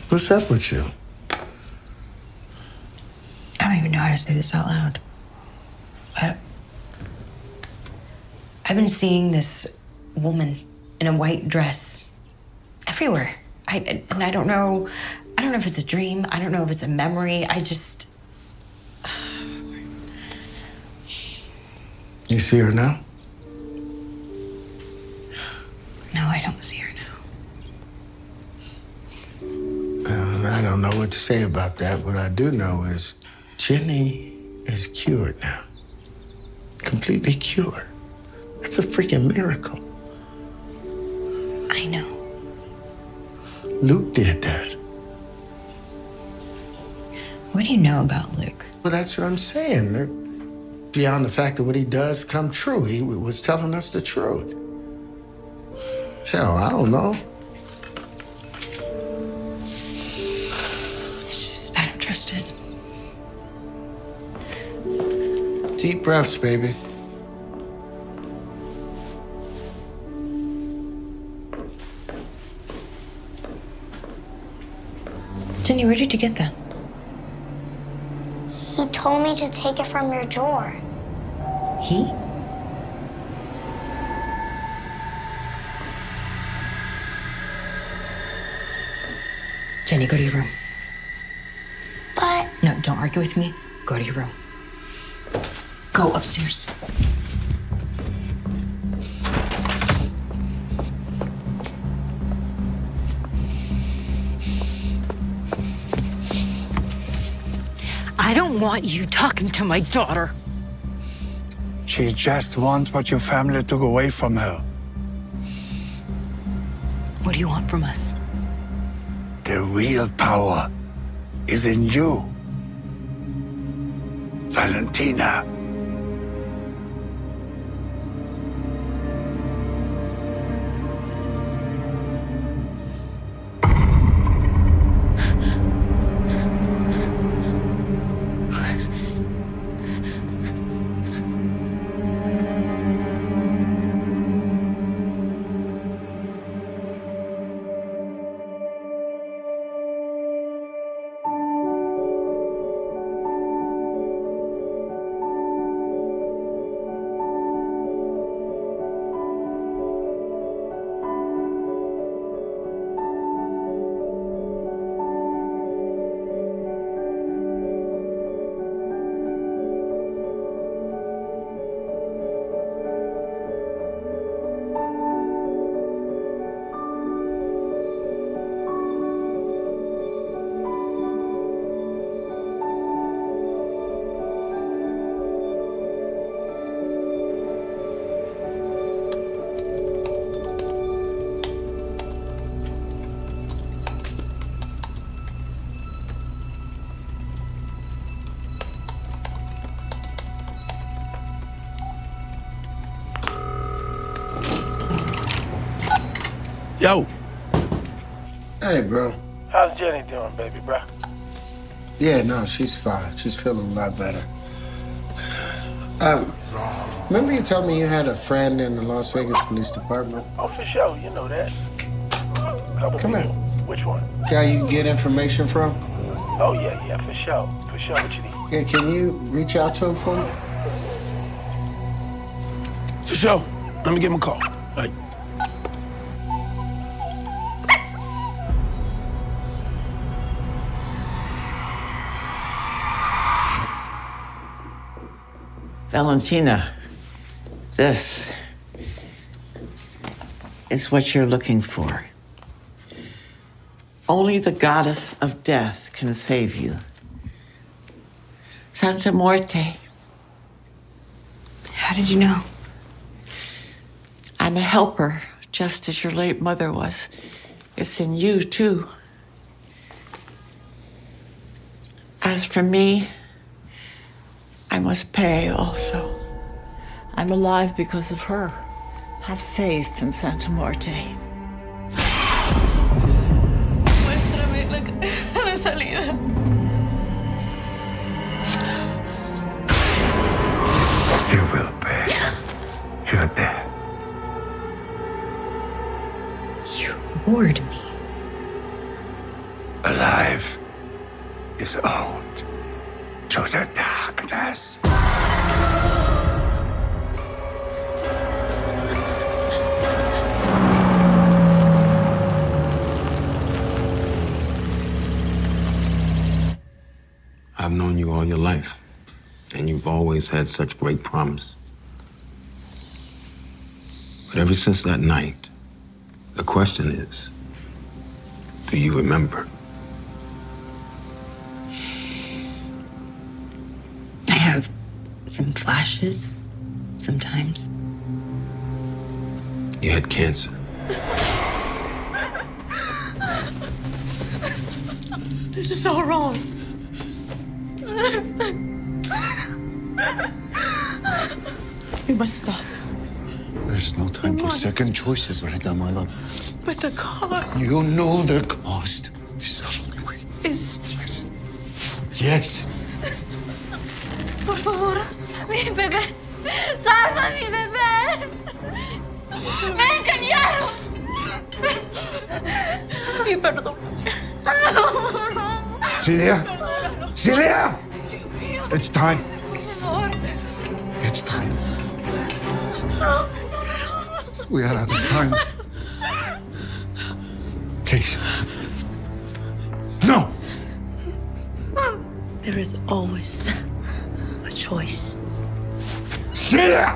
What's up with you? I don't even know how to say this out loud. I, I've been seeing this woman in a white dress everywhere. I, and I don't know. I don't know if it's a dream. I don't know if it's a memory. I just. You see her now? No, I don't see her now. I don't know what to say about that. What I do know is Jenny is cured now. Completely cured. That's a freaking miracle. I know. Luke did that. What do you know about Luke? Well, that's what I'm saying. Beyond the fact that what he does come true, he was telling us the truth. Hell, I don't know. It's just, I don't trust it. Deep breaths, baby. Jenny, where did you get that? He told me to take it from your drawer. He? Jenny, go to your room. But No, don't argue with me. Go to your room. Go upstairs. Don't want you talking to my daughter. She just wants what your family took away from her. What do you want from us? The real power is in you. Valentina. Yo. Hey, bro. How's Jenny doing, baby, bro? Yeah, no, she's fine. She's feeling a lot better. Um, remember you told me you had a friend in the Las Vegas Police Department? Oh, for sure. You know that. Couple Come here. Which one? Guy you can get information from? Oh, yeah, yeah, for sure. For sure. What you need? Yeah, can you reach out to him for me? For sure. Let me give him a call. Valentina, this is what you're looking for. Only the goddess of death can save you. Santa Morte. How did you know? I'm a helper, just as your late mother was. It's in you, too. As for me, must pay also. I'm alive because of her. Have faith in Santa Muerte. Muéstrame la, (laughs) la salida. You will pay. You're dead. You warned me. alive is owed always had such great promise. But ever since that night, the question is do you remember? I have some flashes sometimes. You had cancer. This is all wrong. We must stop. There's no time for must. second choices, Rita, my love. But the cost You know the cost. This is our only way. is. Yes. Por favor, mi bebé. Salva mi bebé. Me engañaron. Mi perdón. Celia! Celia! It's time. We are out of time. Please. No! There is always a choice. Celia!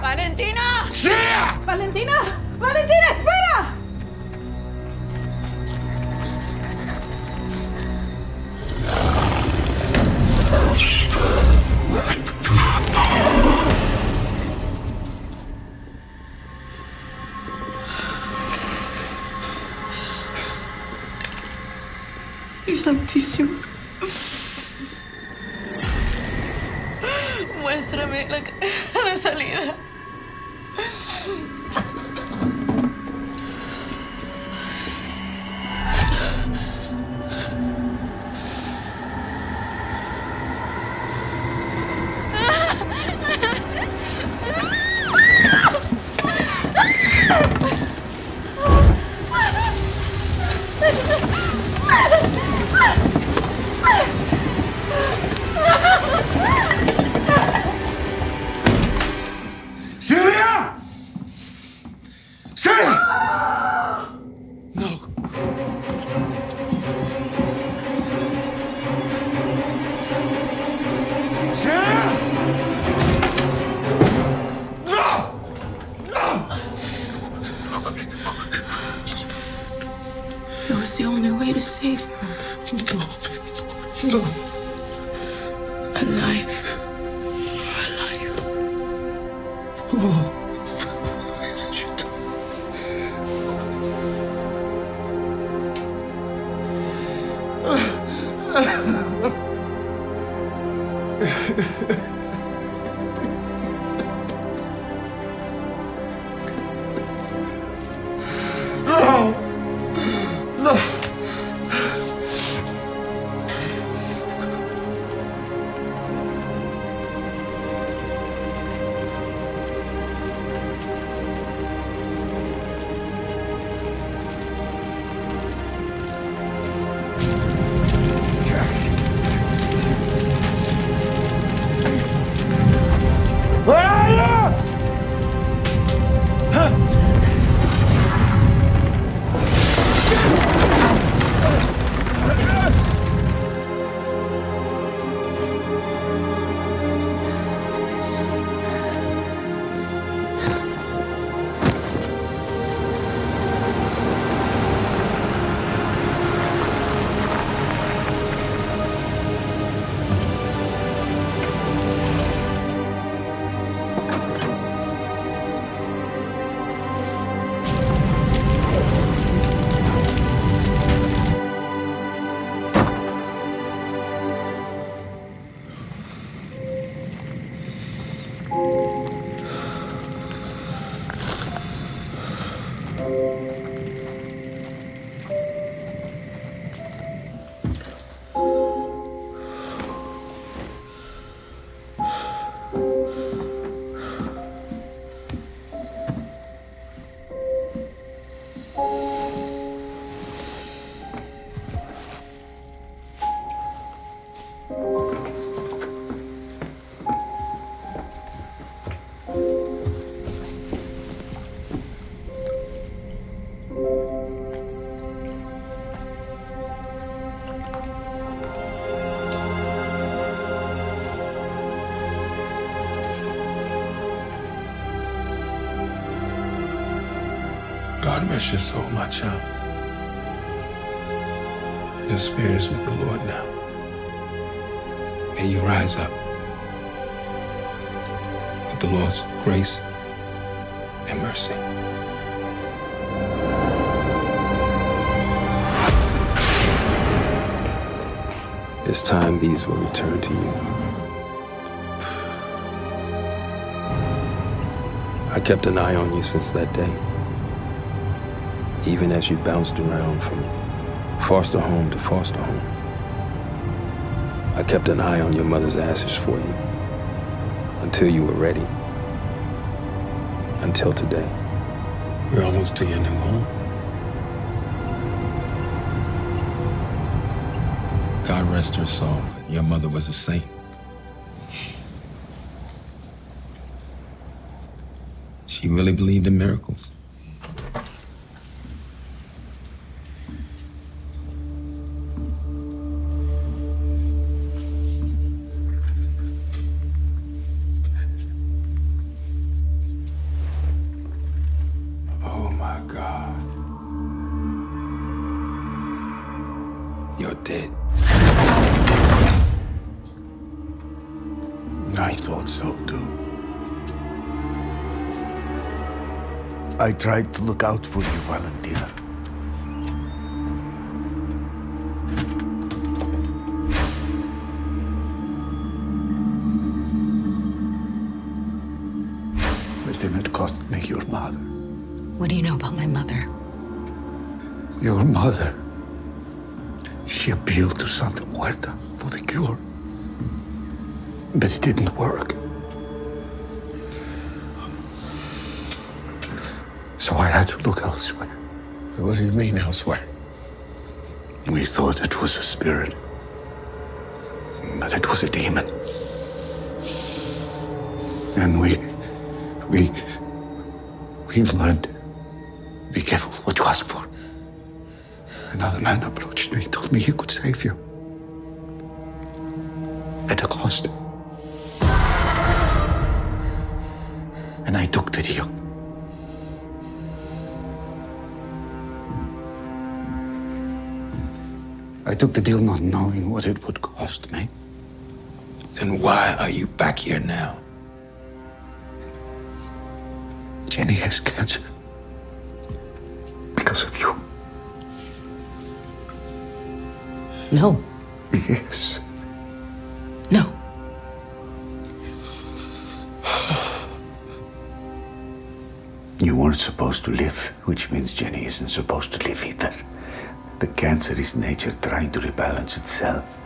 Your soul, my child. Your spirit is with the Lord now. May you rise up with the Lord's grace and mercy. It's time these will return to you. I kept an eye on you since that day. Even as you bounced around from foster home to foster home. I kept an eye on your mother's ashes for you until you were ready. Until today. We're almost to your new home. God rest her soul. Your mother was a saint. She really believed in miracles. Look out for you, Valentina. Itself.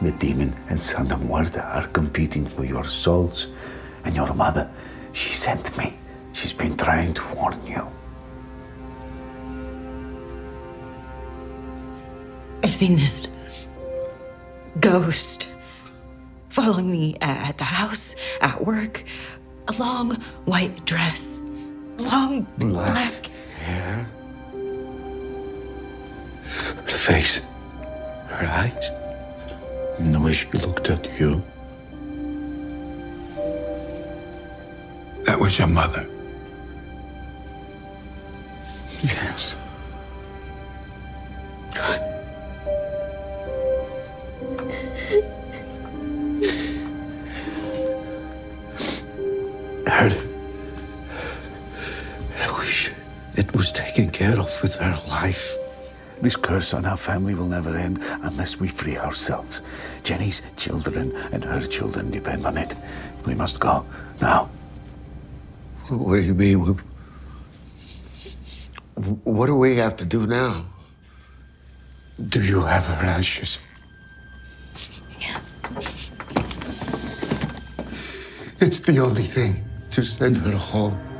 The demon and Santa Muerte are competing for your souls. And your mother, she sent me. She's been trying to warn you. I've seen this ghost following me at the house, at work. A long white dress, long black. hair. Her face. Her eyes. And the way she looked at you. That was your mother. Yes. I heard. I wish it was taken care of with her life. This curse on our family will never end unless we free ourselves. Jenny's children and her children depend on it. We must go now. What do you mean? What- do we have to do now? Do you have her ashes? Yeah. It's the only thing. to send her home.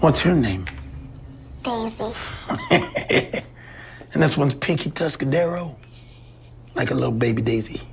What's her name? Daisy. (laughs) And this one's Pinky Tuscadero. Like a little baby Daisy.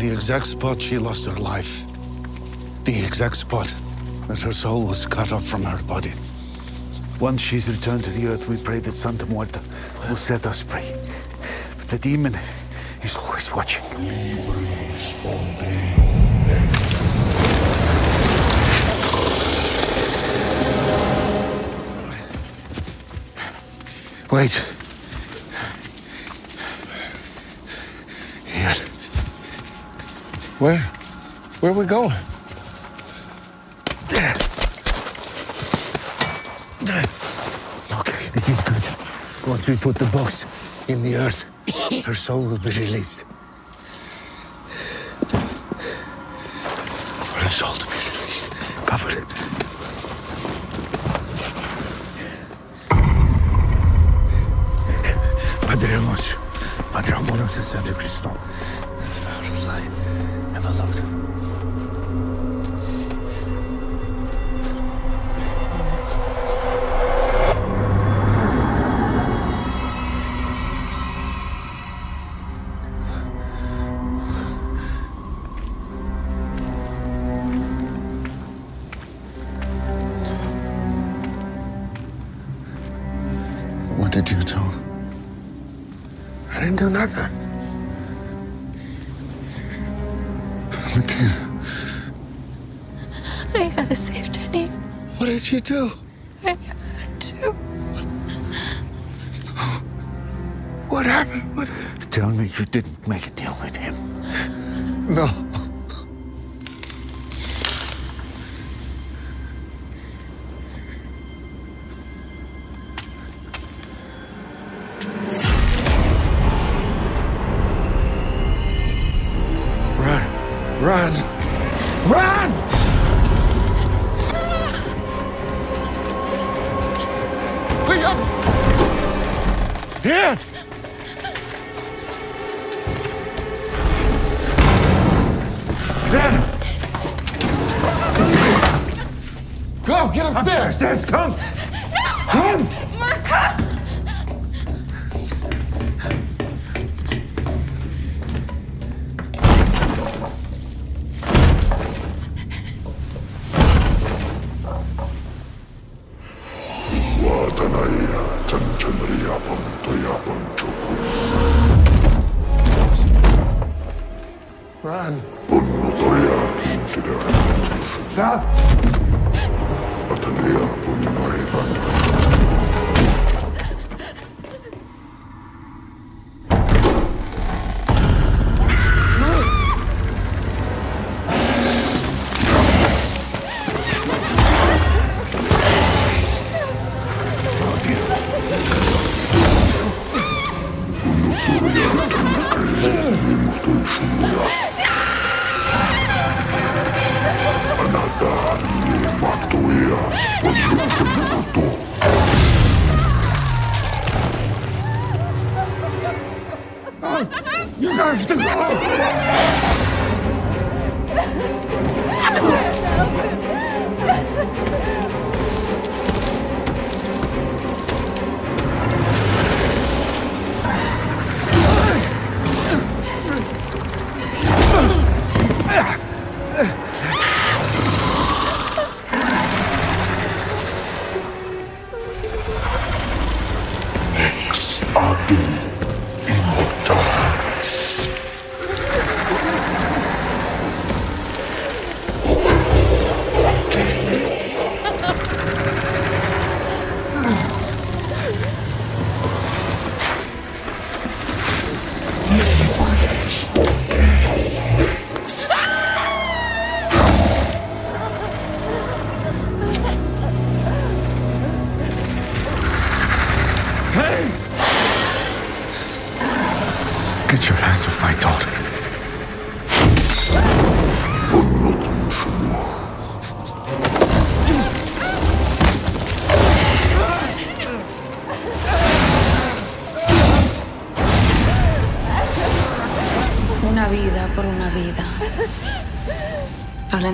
The exact spot she lost her life. The exact spot that her soul was cut off from her body. Once she's returned to the earth, we pray that Santa Muerte will set us free. But the demon is always watching. Wait. Where? Where are we going? Okay, this is good. Once we put the box in the earth, her soul will be released.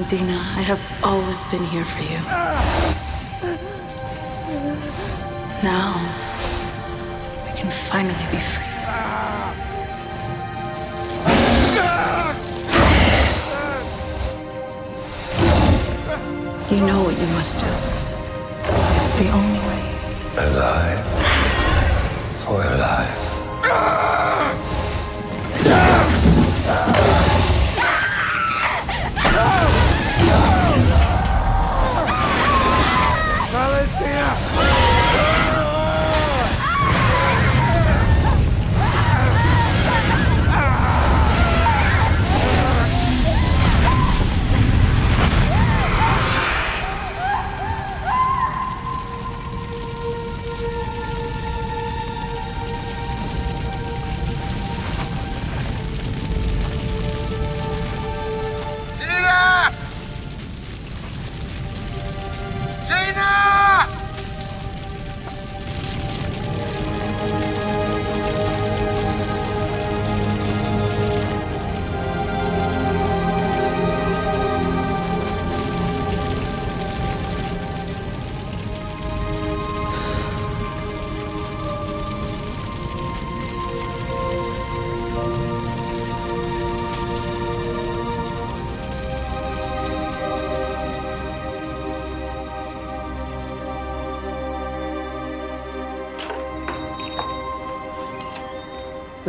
Valentina, I have always been here for you.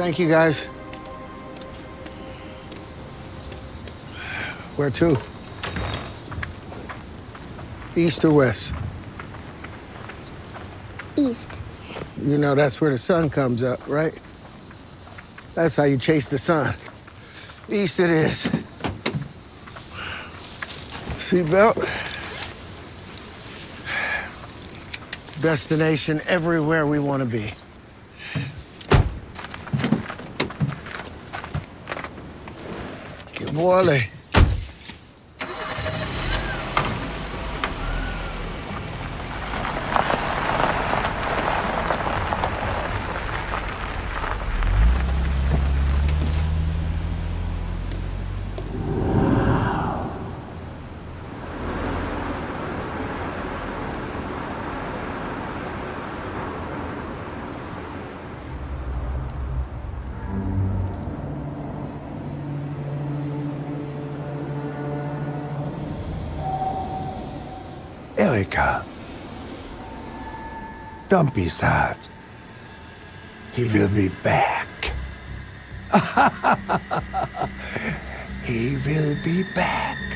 Thank you, guys. Where to? East or west? East. You know, that's where the sun comes up, right? That's how you chase the sun. East it is. Seatbelt. Destination everywhere we want to be. Que be sad. He will be back. (laughs) he will be back.